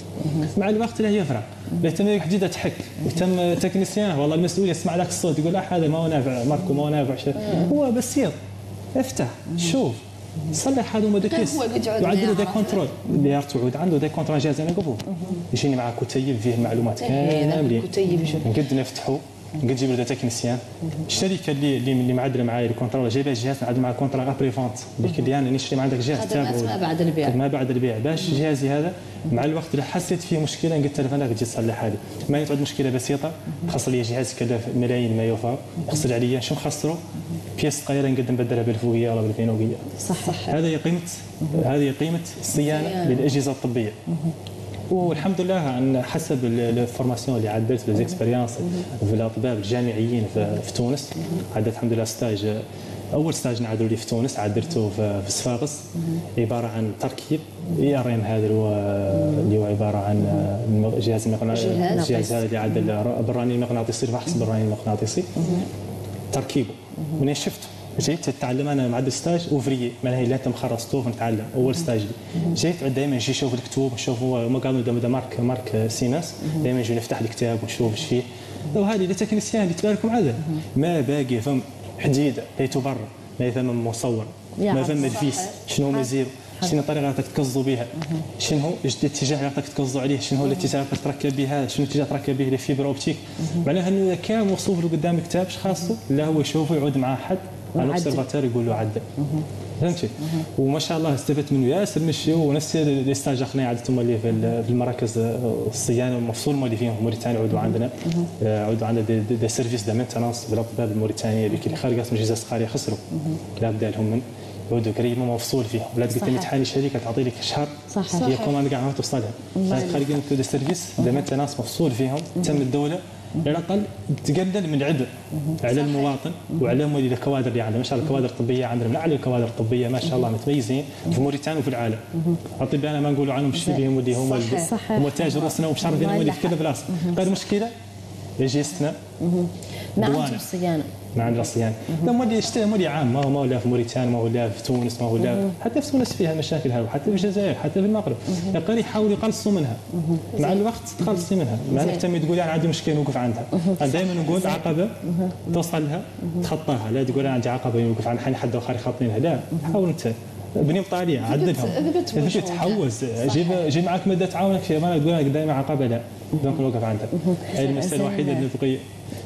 مع الوقت لا يفرق. لا تم حديده تحك. وتم تكنيسيان والله المسؤول يسمع لك الصوت يقول لا هذا ما هو نافع ماركو ما هو نافع. شيء. هو بسيط افتح شوف. صلح هذا يعود يعدلوا دي يعرف. كنترول اللي تعود عنده دي كنترول جاهز أنا قبول. يجيني معاه كتيب فيه المعلومات كاملين. كتيب يجي. نقد نفتحوا نقد نجيب له تكنيسيان الشركة اللي اللي معدله معايا الكونترول جايبه جهاز نعدل معاه كونترا ابري فونت اللي أنا نشري ما عندك جهاز تابعه ما بعد البيع. ما بعد البيع. باش جهازي هذا مع الوقت اللي حسيت فيه مشكلة قلت تلفونك تجي تصلح هذه ما يتعود مشكلة بسيطة خسر لي جهاز كلف ملايين ما يوفى يخسر عليا شو مخسره pièce صغيرة نقدر نبدلها بالفوقيه ولا بالفينوقيه صح صح هذا هي قيمه هذه هي قيمه الصيانة. للأجهزة الطبية. والحمد لله عن حسب ال- ال formation اللي عدلت في ال expérience في الأطباء الجامعيين في, تونس. عدلت الحمد لله stage أول stage نعدلوا لي في تونس عدلته في, صفاقس عبارة عن تركيب. إي آر إم هذا اللي هو عبارة عن جهاز المغناطيسي جهاز. الجهاز هذا اللي عدل بالرنين المغناطيسي الفحص بالرنين المغناطيسي تركيبه. منين شفته؟ جيت اتعلم أنا معدل ستاج اوفري معناها أنت مخرج طوف نتعلم أول ستاج لي جيت دائما نجي نشوف الكتب نشوف هو ما قالوا دا مارك مارك سيناس. دائما نجي نفتح الكتاب ونشوف إيش فيه. وهذه اللي تكنيسيان اللي تباركم عاده ما باقي فم حديده لا تبرر ما ثم مصور ما ثم الفيس شنو مزير شنو الطريقة اللي تكزوا بها شنو هو الاتجاه اللي تكزوا عليه شنو هو الاتجاه اللي تركب به هذا شنو الاتجاه تركب به الفيبر أوبتيك. معناها إنه كان موصوف له قدام كتاب خاصه؟ لا هو يشوفه يعود معاه حد على وعدل. الاوبسرفاتور يقول له عدل فهمتي؟ وما شاء الله استفدت منه. ياسر مشي ونفس لي ستاج اخرين عادتهم اللي في ال- في المراكز الصيانة المفصول اللي فيهم. في موريتانيا عودوا عندنا. آه، عودوا عندنا دي, دي, دي سيرفيس دي مينتنانس بالاطباء الموريتانيه اللي اللي خارج من جهاز قاريه خسروا لا بدا لهم من يعودوا قريب ما مفصول فيهم. ولا قلت لي. تحالي شركة تعطي لك شهر. صحيح. هي كوماند كاع ما توصلها خارجين دي سيرفيس دي مينتنانس مفصول فيهم. تم الدولة. على الاقل تقلل من العبء على المواطن وعلى مولي الكوادر اللي عندنا ما شاء الله الكوادر الطبيه عندنا من أعلى الكوادر الطبية ما شاء الله متميزين في موريتانيا وفي العالم. الاطباء أنا ما نقولوا عنهم شبيهم اللي هم؟ صحيح. صحيح. هم تاج راسنا ومشرفين اللي في كل يلحق. بلاصه غير المشكلة يجي استثناء ما. عندهم صيانه عندنا صيانه لا مولي مولي عام ما هو ولا في موريتانيا ما ولا في تونس ما ولا حتى في تونس فيها مشاكل هاو حتى في الجزائر حتى في المغرب. يقدر يحاولوا يقلصوا منها. مع الوقت تخلصي منها. ما نهتمي تقولي أنا عندي مشكلة نوقف عندها أنا دائما نقول عقبة توصل لها تخطاها. لا تقول أنا عندي عقبة نوقف حين حد آخر يخطينها لا حاول أنت. بني بطاليه عدلهم. اثبت اثبت وجهك. حوز. جيب جيب معك مده تعاونك فيها. ما تقول دائما عقبة لا. donc نوقف عندها هذه المسألة الوحيدة اللي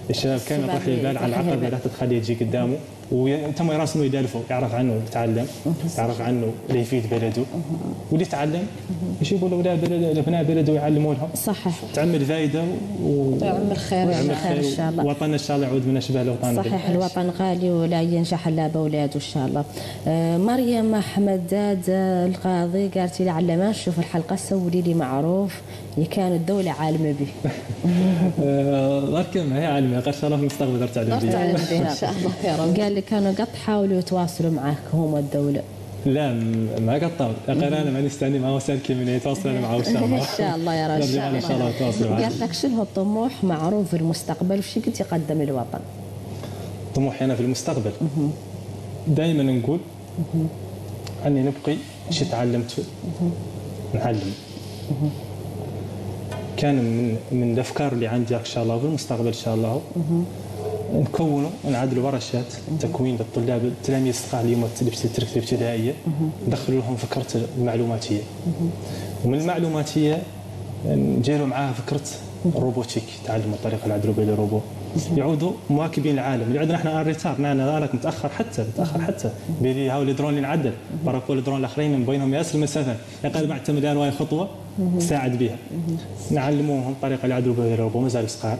الشباب كان يطرح البال على العقبة. لا تخليه يجي قدامه. وتم راسه يدالفه يعرف عنه يتعلم يعرف عنه اللي يفيد بلده. واللي يتعلم يجيبوا الاولاد بلد- ابناء بلده ويعلموا لهم. صحيح. تعمل فائده و يعمل خير ويعمل خير إن شاء الله. وطننا إن شاء الله يعود من اشباه الاوطان صحيح الوطن غالي ولا ينجح إلا بأولاده إن شاء الله. آه، مريم أحمد داد آه، القاضي قالت لي على ما نشوف الحلقة سولي لي معروف اللي كانت الدولة عالمة به. <laughs> غير كلمة هي عالمة غير ان شاء الله في المستقبل غير تعلم إن شاء الله يا رب. قال لي كانوا قد حاولوا يتواصلوا معك هم الدولة لا ما قطعوا غير أنا ما هو سالك من يتواصل أنا معه إن شاء الله. <laughs> إن شاء الله يا رب إن شاء ان شاء الله يتواصلوا معي قالت لك شنو الطموح؟ معروف في المستقبل وش قد يقدم للوطن طموحي أنا في المستقبل. دائما نقول أني نبقي شي تعلمته نعلم كان من من الأفكار اللي عندي إن شاء الله في المستقبل إن شاء الله. نكونوا ونعدلوا ورشات تكوين للطلاب التلاميذ الصغار اللي في الترك الابتدائية. ندخلوا لهم فكرة المعلوماتية. ومن المعلوماتية نجيروا معاها فكرة الروبوتيك تعلم الطريقة العدل بين الروبو. يعودوا مواكبين العالم. اللي عندنا إحنا ريتار أنا راك متأخر حتى متأخر حتى. هاو الدرون اللي نعدل par rapport ال drone الآخرين من بينهم ياسر المسافات يقل معتمد على خطوة ساعد بها. نعلموهم الطريقة اللي يعدلوا بها مازال صغار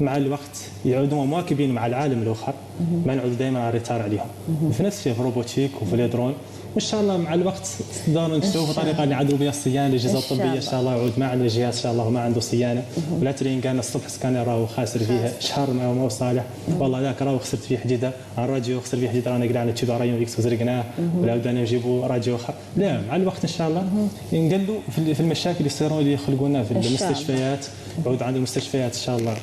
مع الوقت يعودوا مواكبين مع العالم الآخر. ما نعود دائما retard عليهم. في نفس الشيء في ال robotique وفي الدرون وان شاء الله مع الوقت نقدروا نشوفوا طريقة اللي نعدلوا بها الصيانة الاجهزه الطبيه إن شاء الله. يعود ما عندنا جهاز إن شاء الله وما عنده صيانة. ولا ترين قالنا الصبح سكانر راهو خاسر فيها. شهر ما هو صالح. والله ذاك راهو خسرت فيه حديدة. الراديو خسر فيه حديدة. رانا قلعنا تشيدو رايون إكس وزرقناه ولا بدنا نجيبوا راديو اخر لا مع الوقت إن شاء الله. نقلوا في في المشاكل اللي يصيرون اللي يخلقوا لنا في. المستشفيات. يعود عند المستشفيات إن شاء الله.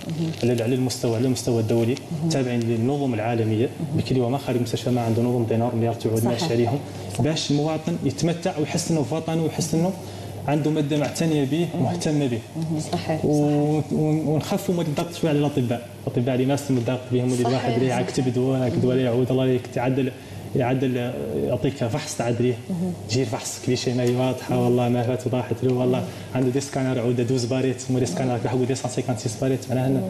على على المستوى على المستوى الدولي. تابعين للنظم العالمية. بكل ما خارج المستشفى ما عنده نظم دينار مليار تعود. ماشي عليهم باش المواطن يتمتع ويحس إنه في وطنه ويحس إنه عنده مادة معتنية به مهتمه به. صحيح ونخفوا من الضغط شوية على الأطباء. الأطباء اللي يمارسوا الضغط بهم اللي الواحد اللي. يكتب دواء ولا يعود الله يك- تعدل يعدل يعطيك فحص تعدليه. تجي الفحص كل شيء ما هي واضحة. والله ما فات وضاحت له. والله عنده دي سكانر عود دوز باريت. مو دي سكانر لحقوا دي 156 باريت. معناها إنه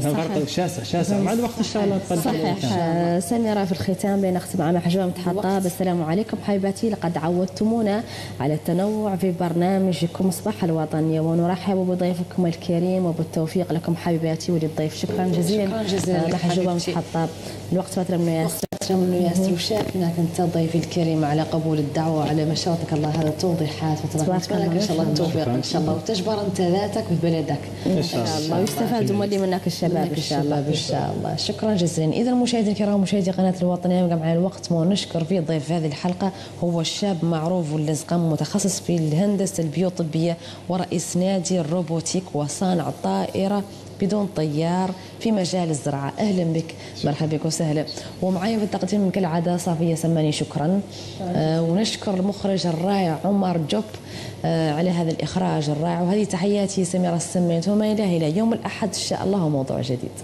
فرق شاسع شاسع. مع الوقت إن شاء الله صحيح. آه، سميرة في الختام لنختم مع محجوبة متحطاب السلام عليكم حبيباتي. لقد عودتمونا على التنوع في برنامجكم صباح الوطنية ونرحب بضيفكم الكريم وبالتوفيق لكم حبيباتي وللضيف شكرا جزيلا. شكراً جزيلا آه، محجوبة حبيبتي. متحطاب الوقت فترة من ياسر. فترة وشاكرناك أنت ضيفي الكريم على قبول الدعوة وعلى ما شاء الله هذا التوضيحات فترة تبارك نتمنى لك الله. ان شاء الله التوفيق إن شاء الله. وتجبر أنت ذاتك في بلدك إن شاء الله. ويستفاد مولي منك الشباب إن شاء الله. إن شاء الله. شكرا جزيلا. اذا مشاهدينا الكرام مشاهدي قناة الوطنيه يبقى معنا الوقت ونشكر في ضيف هذه الحلقة هو الشاب معروف واللزقم متخصص في الهندسة البيوطبية ورئيس نادي الروبوتيك وصانع طائرة بدون طيار في مجال الزراعة. أهلا بك. مرحبا بك وسهلا. ومعي في التقديم كالعادة صافية سماني شكرا. آه ونشكر المخرج الرائع عمر جوب آه على هذا الإخراج الرائع. وهذه تحياتي سميرة السمين ثم إلى إلى يوم الأحد إن شاء الله موضوع جديد.